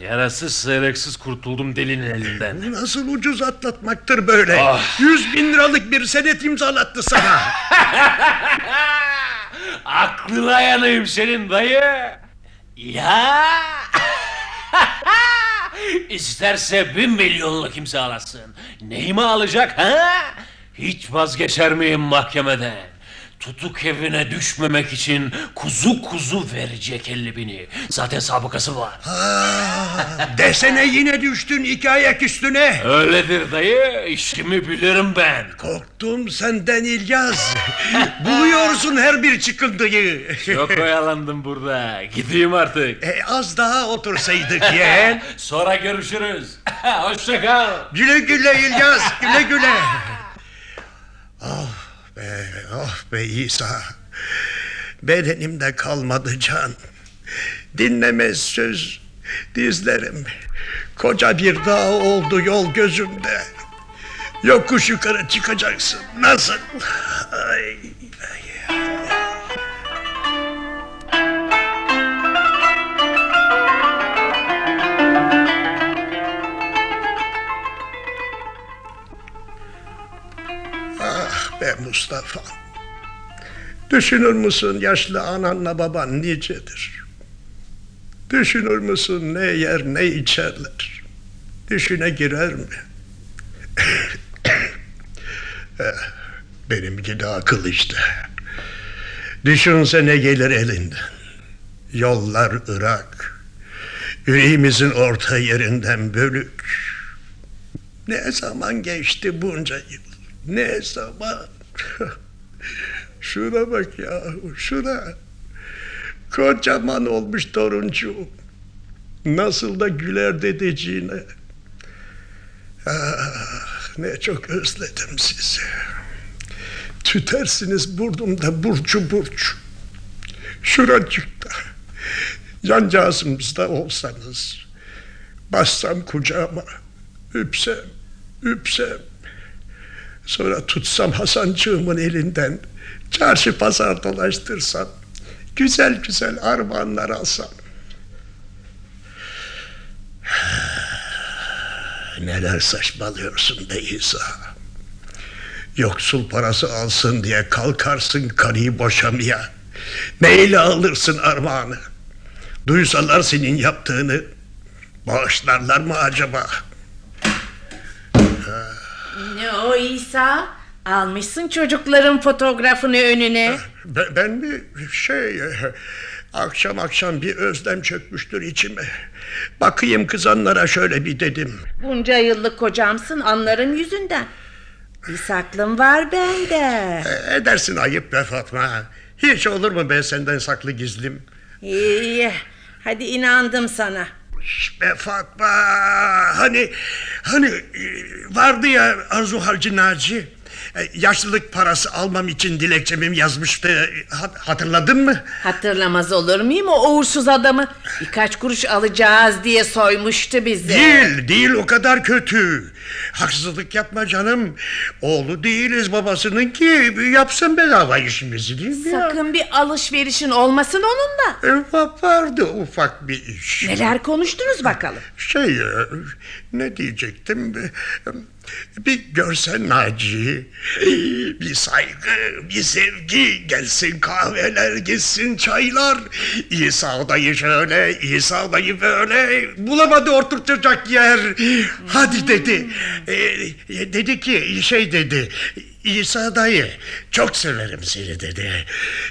Yarasız sıyrıksız kurtuldum delinin elinden. Nasıl ucuz atlatmaktır böyle? Ah. Yüz bin liralık bir senet imzalattı sana. Aklına yanayım senin dayı. Ya. İsterse bir milyonluk imzalasın. Neyimi alacak ha? Hiç vazgeçer miyim mahkemeden? Tutuk evine düşmemek için kuzu kuzu verecek elli bini. Zaten sabıkası var. Desene yine düştün iki ayak üstüne. Öyledir dayı. İşimi bilirim ben. Korktum senden İlyas. Buluyorsun her bir çıkıntıyı. Çok oyalandım burada. Gideyim artık. E, az daha otursaydık yeğen. Sonra görüşürüz. Hoşça kal. Güle güle İlyas, güle güle. Oh be, oh be İsa. Bedenimde kalmadı can. Dinlemez söz dizlerim. Koca bir dağ oldu yol gözümde. Yokuş yukarı çıkacaksın. Nasıl? Ay. Be Mustafa. Düşünür müsün yaşlı ananla baban nicedir? Düşünür müsün ne yer ne içerler? Düşüne girer mi? Eh, Benimki de akıl işte. Düşünse ne gelir elinden. Yollar Irak. Yüreğimizin orta yerinden bölük. Ne zaman geçti bunca yıl? Ne zaman? şuna bak ya, şuna. Kocaman olmuş toruncuğum. Nasıl da güler dedeciğine. Ah, ne çok özledim sizi. Tütersiniz burnumda burcu burç. Şuracıkta. Cancağızımızda olsanız. Bassam kucağıma. Üpsem, üpsem. Sonra tutsam Hasancığımın elinden. Çarşı pazar dolaştırsam. Güzel güzel armağanlar alsam. Neler saçmalıyorsun be İsa. Yoksul parası alsın diye kalkarsın karıyı boşamaya. Neyle alırsın armağanı? Duysalar senin yaptığını bağışlarlar mı acaba? Ne o İsa? Almışsın çocukların fotoğrafını önüne. Ben, ben mi şey akşam akşam bir özlem çökmüştür içime. Bakayım kızanlara şöyle bir dedim. Bunca yıllık kocamsın anlarım yüzünden. Bir saklım var bende. E, edersin ayıp be Fatma. Hiç olur mu ben senden saklı gizlim? İyi. Hadi inandım sana. Be Fatma hani hani e, vardı ya Arzu Halci Naci. E, Yaşlılık parası almam için dilekçemi yazmıştı. Ha- Hatırladın mı? Hatırlamaz olur muyum o uğursuz adamı? Birkaç kuruş alacağız diye soymuştu bizi. Değil, değil o kadar kötü. Haksızlık yapma canım. Oğlu değiliz babasının ki yapsın bedava işimizi değil mi ya? Sakın bir alışverişin olmasın onunla. E, va- vardı ufak bir iş. Neler konuştunuz bakalım. Şey e, ne diyecektim? Bir görsen Naci, bir saygı, bir sevgi, gelsin kahveler, gitsin çaylar. İsa dayı şöyle, İsa dayı böyle, bulamadı oturtacak yer. Hadi dedi, E, e, dedi ki şey dedi, İsa dayı çok severim seni dedi.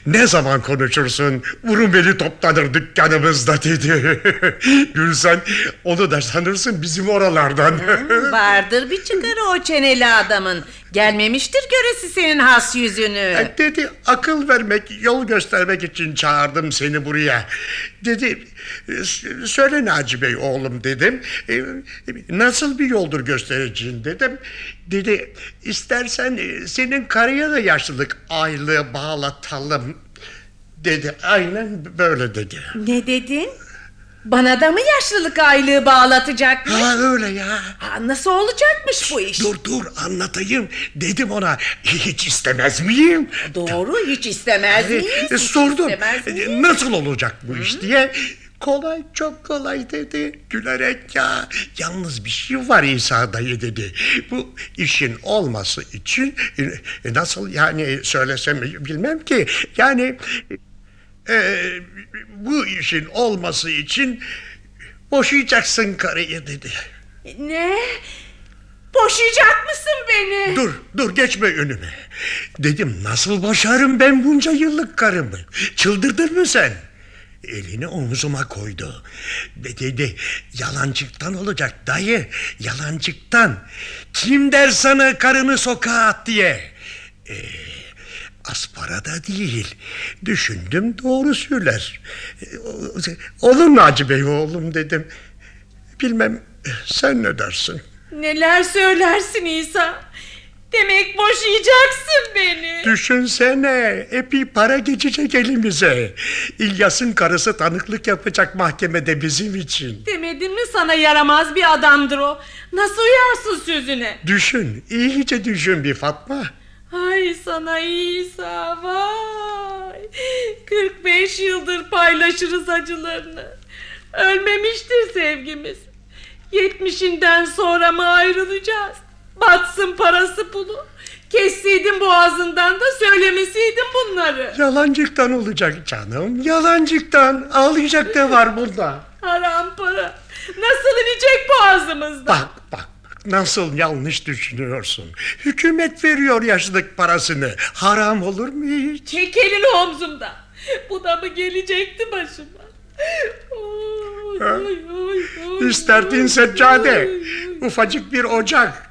Ne zaman konuşursun vurun beni toplanır dükkanımızda dedi. Gülsen onu da sanırsın bizim oralardan. Vardır bir çıkarı o çeneli adamın. Gelmemiştir göresi senin has yüzünü. E, dedi akıl vermek, yol göstermek için çağırdım seni buraya. Dedi "S- söyle Naci Bey oğlum dedim. E, Nasıl bir yoldur göstereceğin dedim. Dedi istersen e, senin karıya da yaşlılık aylığı bağlatalım. Dedi aynen böyle dedi. Ne dedin? Bana da mı yaşlılık aylığı bağlatacakmış? Ha öyle ya. Ha, nasıl olacakmış bu iş? Dur dur anlatayım. Dedim ona hiç istemez miyim? Doğru hiç istemez miyiz? E, Hiç Sordum istemez e, nasıl olacak bu iş diye. Kolay çok kolay dedi gülerek ya. Yalnız bir şey var İsa dayı dedi. Bu işin olması için e, nasıl yani söylesem bilmem ki. Yani e, bu işin olması için boşayacaksın karıyı dedi. Ne? Boşayacak mısın beni? Dur, dur geçme önüme. Dedim nasıl boşarım ben bunca yıllık karımı? Çıldırdın mı sen? Elini omzuma koydu. Dedi, yalancıktan olacak dayı, yalancıktan. Kim der sana karını sokağa at diye? Ee, aspara da değil. Düşündüm doğru söyler. Ee, Olur Hacı Bey oğlum dedim. Bilmem sen ne dersin? Neler söylersin İsa? Demek boşayacaksın beni. Düşünsene epey para geçecek elimize. İlyas'ın karısı tanıklık yapacak mahkemede bizim için. Demedim mi sana yaramaz bir adamdır o. Nasıl uyarsın sözüne? Düşün, iyice düşün bir Fatma. Ay sana İsa vay. 45 yıldır paylaşırız acılarını. Ölmemiştir sevgimiz. Yetmişinden sonra mı ayrılacağız? Batsın parası pulu. Kesseydin boğazından da söylemeseydin bunları. Yalancıktan olacak canım, yalancıktan. Ağlayacak da var bunda. Haram para. Nasıl inecek boğazımızdan? Bak, bak, nasıl yanlış düşünüyorsun. Hükümet veriyor yaşlık parasını. Haram olur mu hiç? Çek elini omzumdan. Bu da mı gelecekti başıma? Oy, oy, oy, oy, İsterdin oy, seccade, ufacık bir ocak.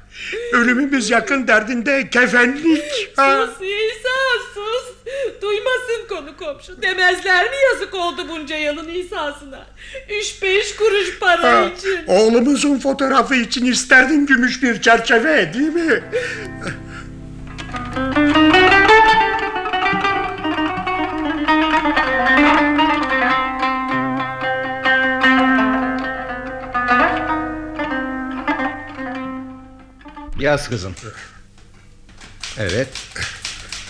Ölümümüz yakın derdinde kefenlik. Ha? Sus İsa sus. Duymasın konu komşu. Demezler mi yazık oldu bunca yılın İsa'sına? Üç beş kuruş para Ha, için. Oğlumuzun fotoğrafı için isterdin gümüş bir çerçeve değil mi? Yaz kızım. Evet.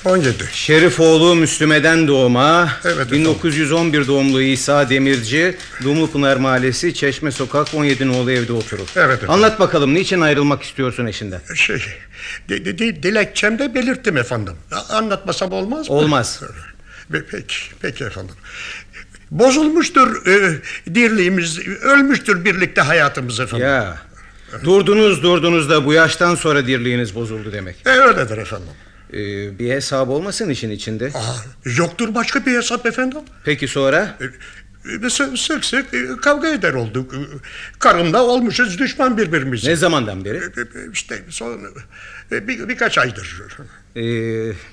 17. Şerifoğlu Müslüme'den doğma. Evet efendim. 1911 doğumlu İsa Demirci. Dumlupınar Mahallesi Çeşme Sokak 17 nolu evde oturur. Evet efendim. Anlat bakalım niçin ayrılmak istiyorsun eşinden? Şey, de, de, de, dilekçemde belirttim efendim. Anlatmasam olmaz mı? Olmaz. Peki, peki efendim. Bozulmuştur e, dirliğimiz, ölmüştür birlikte hayatımız efendim. Ya. Durdunuz durdunuz da bu yaştan sonra dirliğiniz bozuldu demek. E, öyledir efendim. Ee, bir hesap olmasın işin içinde. Aa, yoktur başka bir hesap efendim. Peki sonra? E, Sık sık, sık e, kavga eder olduk. E, Karımla olmuşuz düşman birbirimize. Ne zamandan beri? E, e, İşte son e, bir, birkaç aydır. Ee,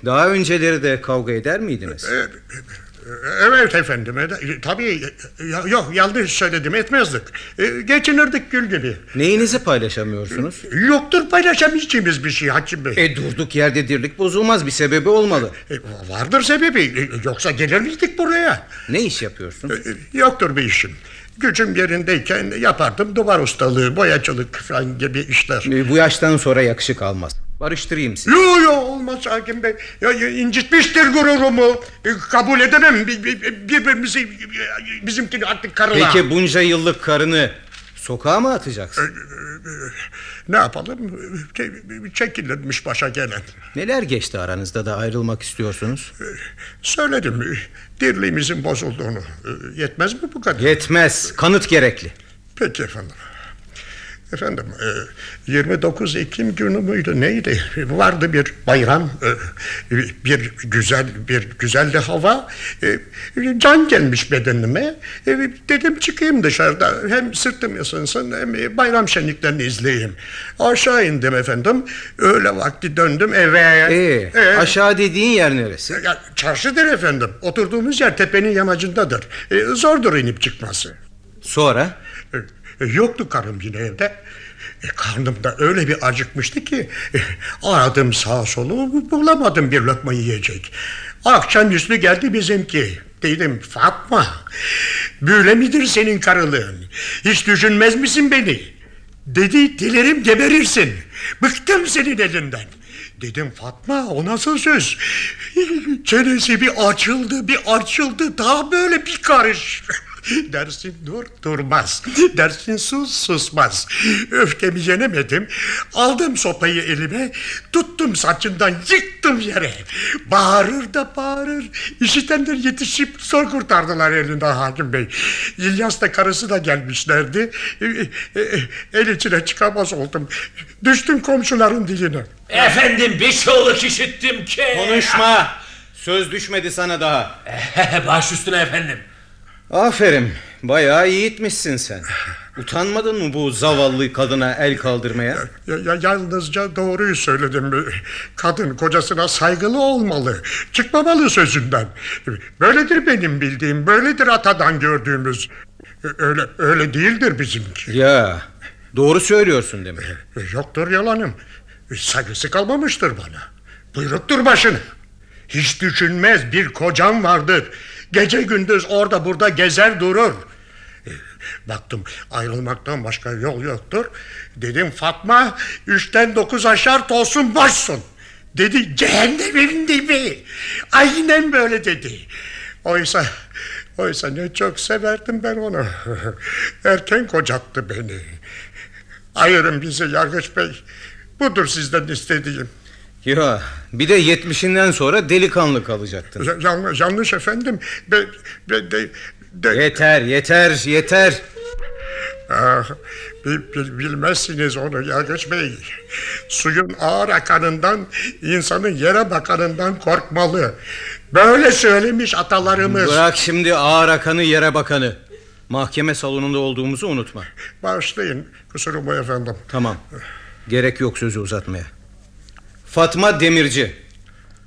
daha önceleri de kavga eder miydiniz? E, e, Evet efendim. e, Tabii e, ya- yok yanlış söyledim etmezdik. E, Geçinirdik gül gibi. Neyinizi paylaşamıyorsunuz? Yoktur paylaşamayacağımız bir şey Hakim Bey. E durduk yerde dirlik bozulmaz bir sebebi olmalı. E, Vardır sebebi. E, Yoksa gelir miydik buraya? Ne iş yapıyorsun? E, Yoktur bir işim. Gücüm yerindeyken yapardım duvar ustalığı, boyacılık falan gibi işler. Ee, bu yaştan sonra yakışık almaz. Barıştırayım sizi. Yo yo olmaz hakim bey. Ya, ya, incitmiştir gururumu. E, kabul edemem Bi- bi- birbirimizi e, bizimkini artık karıla. Peki bunca yıllık karını sokağa mı atacaksın? Ne yapalım? Çekilirmiş başa gelen. Neler geçti aranızda da ayrılmak istiyorsunuz? Söyledim dirliğimizin bozulduğunu. E, Yetmez mi bu kadar? Yetmez. Kanıt gerekli. Peki efendim. Efendim e, 29 Ekim günü müydü neydi? Vardı bir bayram, e, bir güzel bir güzel de hava. E, Can gelmiş bedenime. E, Dedim çıkayım dışarıda. Hem sırtım ısınsın hem bayram şenliklerini izleyeyim. Aşağı indim efendim. Öğle vakti döndüm eve. Ee, E, aşağı dediğin yer neresi? ya, çarşıdır efendim. Oturduğumuz yer tepenin yamacındadır. E, zordur inip çıkması. Sonra? E, Yoktu karım yine evde. E, karnım da öyle bir acıkmıştı ki e, aradım sağa solu bulamadım bir lokma yiyecek. Akşamüstü geldi bizimki. Dedim Fatma böyle midir senin karılığın? Hiç düşünmez misin beni? Dedi dilerim geberirsin. Bıktım senin elinden. Dedim Fatma o nasıl söz? Çenesi bir açıldı bir açıldı daha böyle bir karış. Dersin dur durmaz. Dersin sus susmaz. Öfkemi yenemedim. Aldım sopayı elime. Tuttum saçından yıktım yere. Bağırır da bağırır. İşitenler yetişip zor kurtardılar elinden hakim bey. İlyas da karısı da gelmişlerdi. E, e, e, El içine çıkamaz oldum. Düştüm komşuların diline. Efendim bir çığlık işittim ki. Konuşma. Söz düşmedi sana daha. Baş üstüne efendim. Aferin. Bayağı yiğitmişsin sen. Utanmadın mı bu zavallı kadına el kaldırmaya? Ya, ya, yalnızca doğruyu söyledim. Kadın kocasına saygılı olmalı. Çıkmamalı sözünden. Böyledir benim bildiğim. Böyledir atadan gördüğümüz. Öyle öyle değildir bizimki. Ya doğru söylüyorsun demek. Yoktur yalanım. Saygısı kalmamıştır bana. Buyruktur başını. Hiç düşünmez bir kocam vardır. Gece gündüz orada burada gezer durur. E, Baktım ayrılmaktan başka yol yoktur. Dedim Fatma üçten dokuz aşar tolsun boşsun. Dedi cehennemin dibi. Aynen böyle dedi. Oysa oysa ne çok severdim ben onu. Erken kocattı beni. Ayırın bizi Yargıç Bey. Budur sizden istediğim. Ya bir de yetmişinden sonra delikanlı kalacaktın. Ya- Yanlış, yanlış efendim. Be, be, de, de, Yeter yeter yeter. Ah, bil- bil- bilmezsiniz onu Yargıç Bey. Suyun ağır akanından, insanın yere bakanından korkmalı. Böyle söylemiş atalarımız. Bırak şimdi ağır akanı yere bakanı. Mahkeme salonunda olduğumuzu unutma. Bağışlayın kusurumu efendim. Tamam. Gerek yok sözü uzatmaya. Fatma Demirci.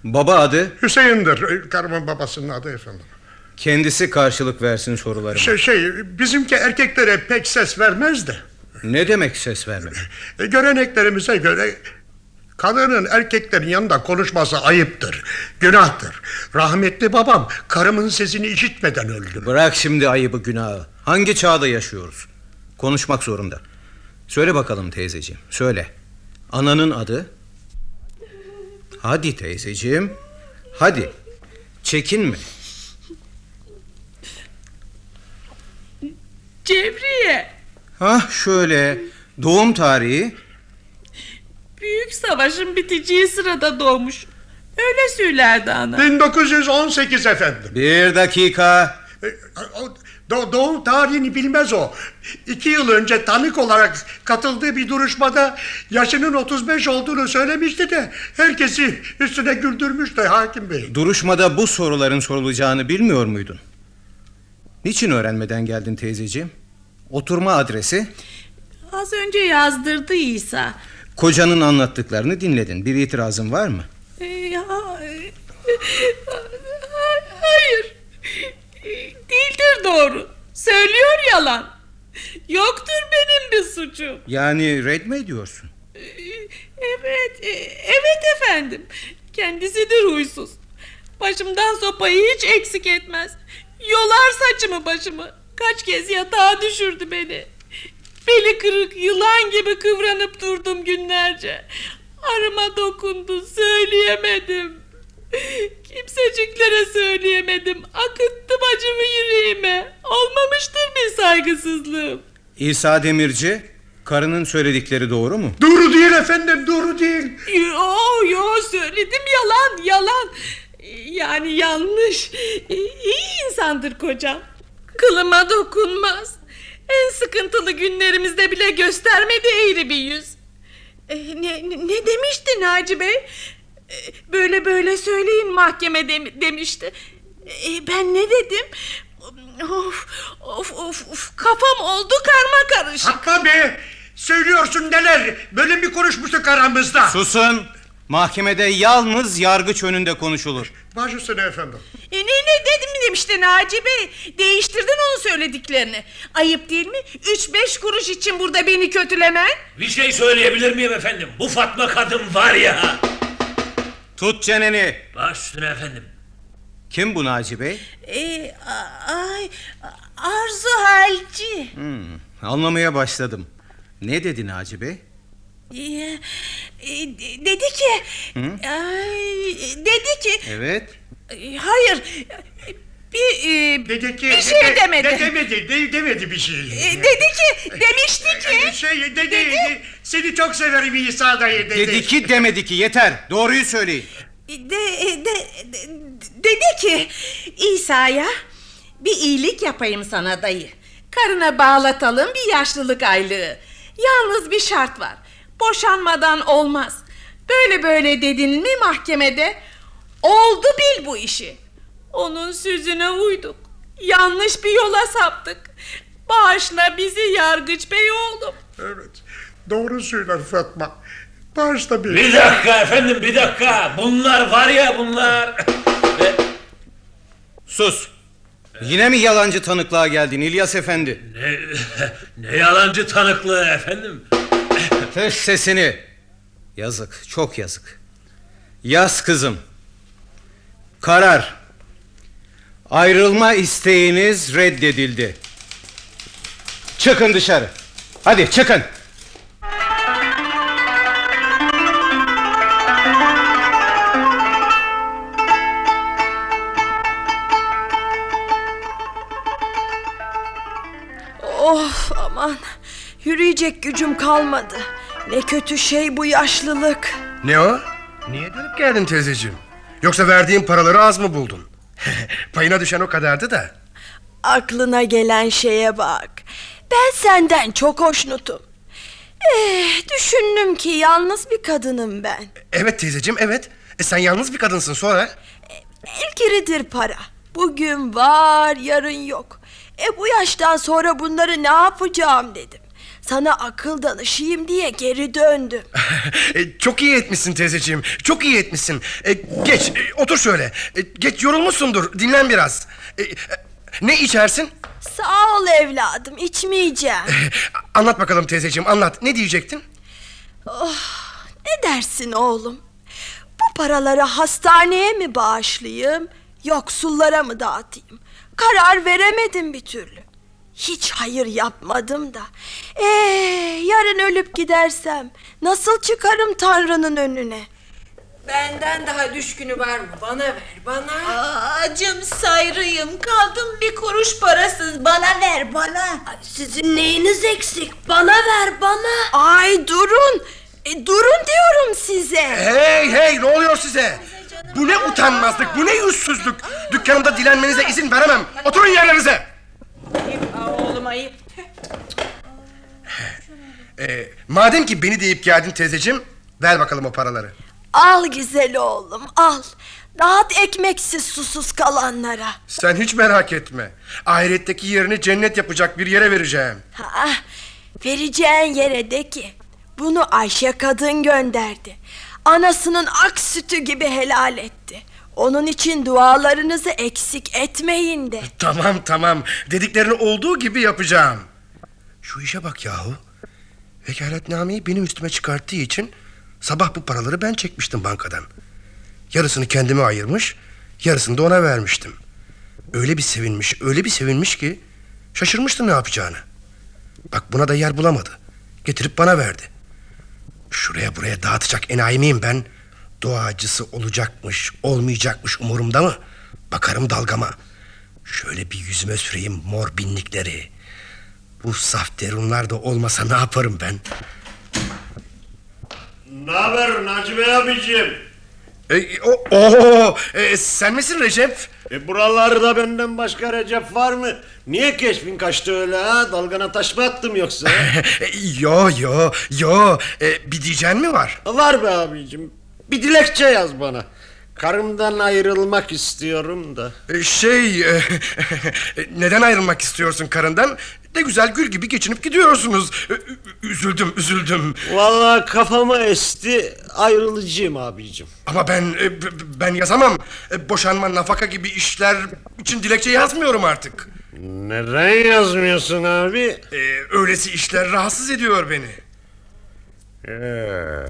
Baba adı Hüseyin'dir karımın babasının adı efendim. kendisi karşılık versin sorularıma. Şey, şey bizimki erkeklere pek ses vermez de. Ne demek ses verme? E, göreneklerimize göre kadının erkeklerin yanında konuşması ayıptır, günahtır. Rahmetli babam karımın sesini işitmeden öldü. Bırak şimdi ayıbı günahı. Hangi çağda yaşıyoruz? Konuşmak zorunda. Söyle bakalım teyzeciğim. Söyle. Ananın adı? Hadi teyzeciğim. Hadi. Çekinme. Cevriye. Hah şöyle. Doğum tarihi. Büyük savaşın biteceği sırada doğmuş. Öyle söylerdi ana. 1918 efendim. Bir dakika. Do- doğum tarihini bilmez o. İki yıl önce tanık olarak katıldığı bir duruşmada yaşının 35 olduğunu söylemişti de herkesi üstüne güldürmüştü hakim bey. Duruşmada bu soruların sorulacağını bilmiyor muydun? Niçin öğrenmeden geldin teyzeciğim? Oturma adresi? Az önce yazdırdı İsa. Kocanın anlattıklarını dinledin. Bir itirazın var mı? Ee, ya, e, hayır. Değildir doğru. Söylüyor yalan. Yoktur benim bir suçum. Yani red mi ediyorsun? Evet, e, evet efendim. Kendisidir huysuz. Başımdan sopayı hiç eksik etmez. Yolar saçımı başımı. Kaç kez yatağa düşürdü beni. Beli kırık yılan gibi kıvranıp durdum günlerce. Arıma dokundu söyleyemedim. Kimseciklere söyleyemedim. Akıttım acımı yüreğime. Olmamıştır bir saygısızlığım. İsa Demirci, karının söyledikleri doğru mu? Doğru değil efendim doğru değil. Yo yo söyledim yalan yalan. Yani yanlış. İyi insandır kocam. Kılıma dokunmaz. En sıkıntılı günlerimizde bile göstermedi eğri bir yüz. E, ne, ne demişti Naci Bey? Böyle böyle söyleyin mahkeme dem- demişti. E, ben ne dedim? Of, of, of, of, kafam oldu karma karışık. Hakkı Bey söylüyorsun neler. Böyle mi konuşmuştuk aramızda? Susun! Mahkemede yalnız yargıç önünde konuşulur. Baş üstüne efendim. E ne ne dedim demişti Naci Bey. Değiştirdin onun söylediklerini. Ayıp değil mi? Üç beş kuruş için burada beni kötülemen. Bir şey söyleyebilir miyim efendim? Bu Fatma kadın var ya. Tut çeneni! Baş üstüne efendim. Kim bu Naci Bey? E, a- ay, Arzu Halci. Hmm, anlamaya başladım. Ne dedi Naci Bey? E, e, de- dedi ki... Hı? Ay, dedi ki... Evet. e, Hayır... e, bir, e, Dedi ki, bir şey de- demedi. de- demedi, de- demedi bir şey. E, dedi ki, demişti ki. Şey dedi, seni çok severim İsa dayı dedi. Dedi ki demedi ki yeter. Doğruyu söyleyin. De, de, de- dedi ki İsa'ya bir iyilik yapayım sana dayı. Karına bağlatalım bir yaşlılık aylığı. Yalnız bir şart var. Boşanmadan olmaz. Böyle böyle dedin mi mahkemede oldu bil bu işi. Onun sözüne uyduk. Yanlış bir yola saptık. Bağışla bizi yargıç bey oğlum. Evet, doğru söyler Fatma. Bağışla beni. Bir dakika efendim bir dakika. Bunlar var ya bunlar. Sus. Yine mi yalancı tanıklığa geldin İlyas Efendi? Ne, ne yalancı tanıklığı efendim. Kes sesini. Yazık, çok yazık. Yaz kızım. Karar. Ayrılma isteğiniz reddedildi. Çıkın dışarı. Hadi çıkın. Of aman. Yürüyecek gücüm kalmadı. Ne kötü şey bu yaşlılık. Ne o? Niye dönüp geldin teyzeciğim? Yoksa verdiğin paraları az mı buldun? Payına düşen o kadardı da. Aklına gelen şeye bak. Ben senden çok hoşnutum. Eh, düşündüm ki yalnız bir kadınım ben. Evet teyzeciğim evet. E sen yalnız bir kadınsın sonra. El kiridir para. Bugün var yarın yok. E bu yaştan sonra bunları ne yapacağım dedim. Sana akıl danışayım diye geri döndüm. E, çok iyi etmişsin teyzeciğim. Çok iyi etmişsin. E, geç e, otur şöyle. Geç yorulmuşsundur. Dinlen biraz. Ne içersin? Sağ ol evladım içmeyeceğim. Anlat bakalım teyzeciğim anlat. Ne diyecektin? Oh, ne dersin oğlum? Bu paraları hastaneye mi bağışlayayım, yoksullara mı dağıtayım? Karar veremedim bir türlü. Hiç hayır yapmadım da. Ee, yarın ölüp gidersem nasıl çıkarım Tanrı'nın önüne? Benden daha düşkünü var mı? Bana ver bana. Acım sayrıyım kaldım bir kuruş parasız bana ver bana. Sizin neyiniz eksik? Bana ver bana. Ay durun. E, durun diyorum size. Hey hey ne oluyor size? Bu ne utanmazlık, bu ne yüzsüzlük. Dükkanımda dilenmenize izin veremem. Oturun yerlerinize. Oğlum ayıp. Ee, madem ki beni deyip geldin teyzeciğim, ver bakalım o paraları. Al güzel oğlum al. Dağıt ekmeksiz susuz kalanlara. Sen hiç merak etme. Ahiretteki yerini cennet yapacak bir yere vereceğim. Ha, vereceğin yere de ki bunu Ayşe kadın gönderdi. Anasının ak sütü gibi helal etti. Onun için dualarınızı eksik etmeyin de. Tamam tamam. Dediklerini olduğu gibi yapacağım. Şu işe bak yahu. Vekaletnameyi benim üstüme çıkarttığı için sabah bu paraları ben çekmiştim bankadan. Yarısını kendime ayırmış, yarısını da ona vermiştim. Öyle bir sevinmiş, öyle bir sevinmiş ki şaşırmıştı ne yapacağını. Bak buna da yer bulamadı. Getirip bana verdi. Şuraya buraya dağıtacak enayi miyim ben? Doğacısı olacakmış, olmayacakmış umurumda mı? Bakarım dalgama. Şöyle bir yüzüme süreyim mor binlikleri. Bu saf derunlar da olmasa ne yaparım ben? Ne haber Naci Bey abicim? E, o, oo, e, sen misin Recep? E buralarda benden başka Recep var mı? Niye keşfin kaçtı öyle ha? Dalgana taş mı attım yoksa? Yo yo yo e, bir diyeceğin mi var? var be abicim. Bir dilekçe yaz bana. Karımdan ayrılmak istiyorum da. E, şey e, neden ayrılmak istiyorsun karından? Ne güzel gül gibi geçinip gidiyorsunuz. E, üzüldüm üzüldüm. Vallahi kafama esti ayrılıcıyım abicim. Ama ben ben yazamam. Boşanma nafaka gibi işler için dilekçe yazmıyorum artık. Neden yazmıyorsun abi? E, öylesi işler rahatsız ediyor beni. Ee,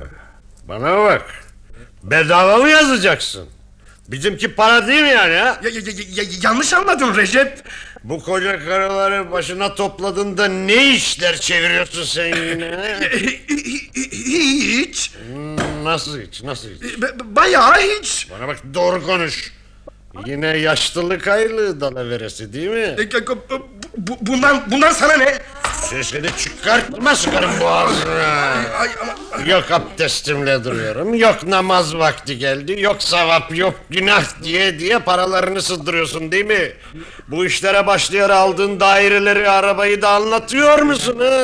bana bak. Bedava mı yazacaksın? Bizimki para değil mi yani ha? Ya, ya- ya- ya- yanlış anladın Recep. Bu koca karıları başına topladığında ne işler çeviriyorsun sen yine? Hiç. Hmm, nasıl hiç nasıl hiç? B- Bayağı hiç. Bana bak doğru konuş. Yine yaşlılık aylığı dalaveresi değil mi? E, bu- bu- bundan bundan sana ne? Sesini çıkartma sıkarım boğazına. Yok abdestimle duruyorum, yok namaz vakti geldi, yok sevap, yok günah diye diye paralarını sızdırıyorsun değil mi? Bu işlere başlayarak aldığın daireleri, arabayı da anlatıyor musun ha?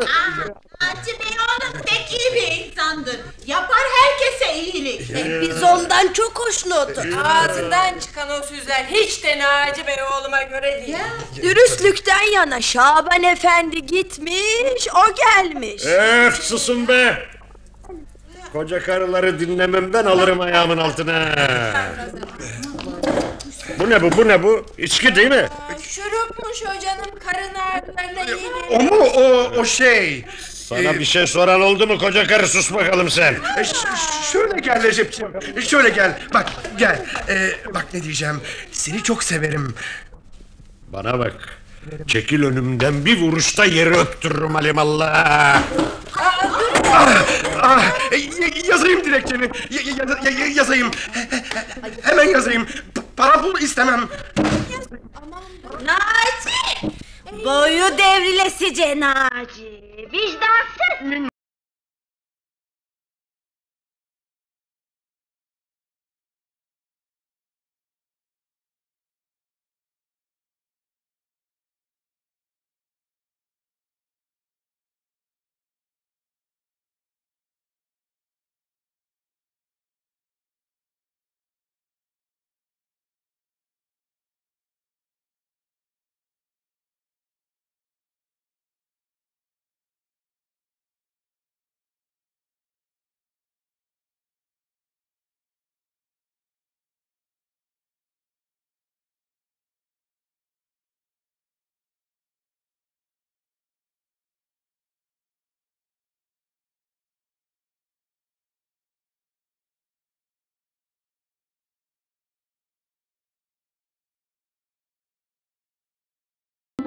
Naci Bey oğlum pek iyi bir insandır. Yapar herkese iyilik. Biz ondan çok hoşnutuk. Ağzından çıkan o sözler hiç de Naci Bey oğluma göre değil. Dürüstlükten yana Şaban Efendi gitmiş, o gelmiş. Öf susun be! Koca karıları dinlememden alırım ayağımın altına. Bu ne bu, bu ne bu? İçki değil mi? Şurupmuş o canım karın ağrılarına iyi O mu o o şey? Sana bir şey soran oldu mu koca karı sus bakalım sen. E, şöyle gel Recep'ciğim. E, Şöyle gel. Bak gel. E, bak ne diyeceğim. Seni çok severim. Bana bak. Çekil önümden bir vuruşta yeri öptürürüm alimallah. Ah, e, y- yazayım dilekçeni. Y- y- y- y- yazayım. Hemen yazayım. Para pul istemem. Naci! Boyu devrilesice Naci. Vicdansız.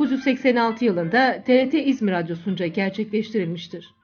...1986 yılında TRT İzmir Radyosu'nca gerçekleştirilmiştir.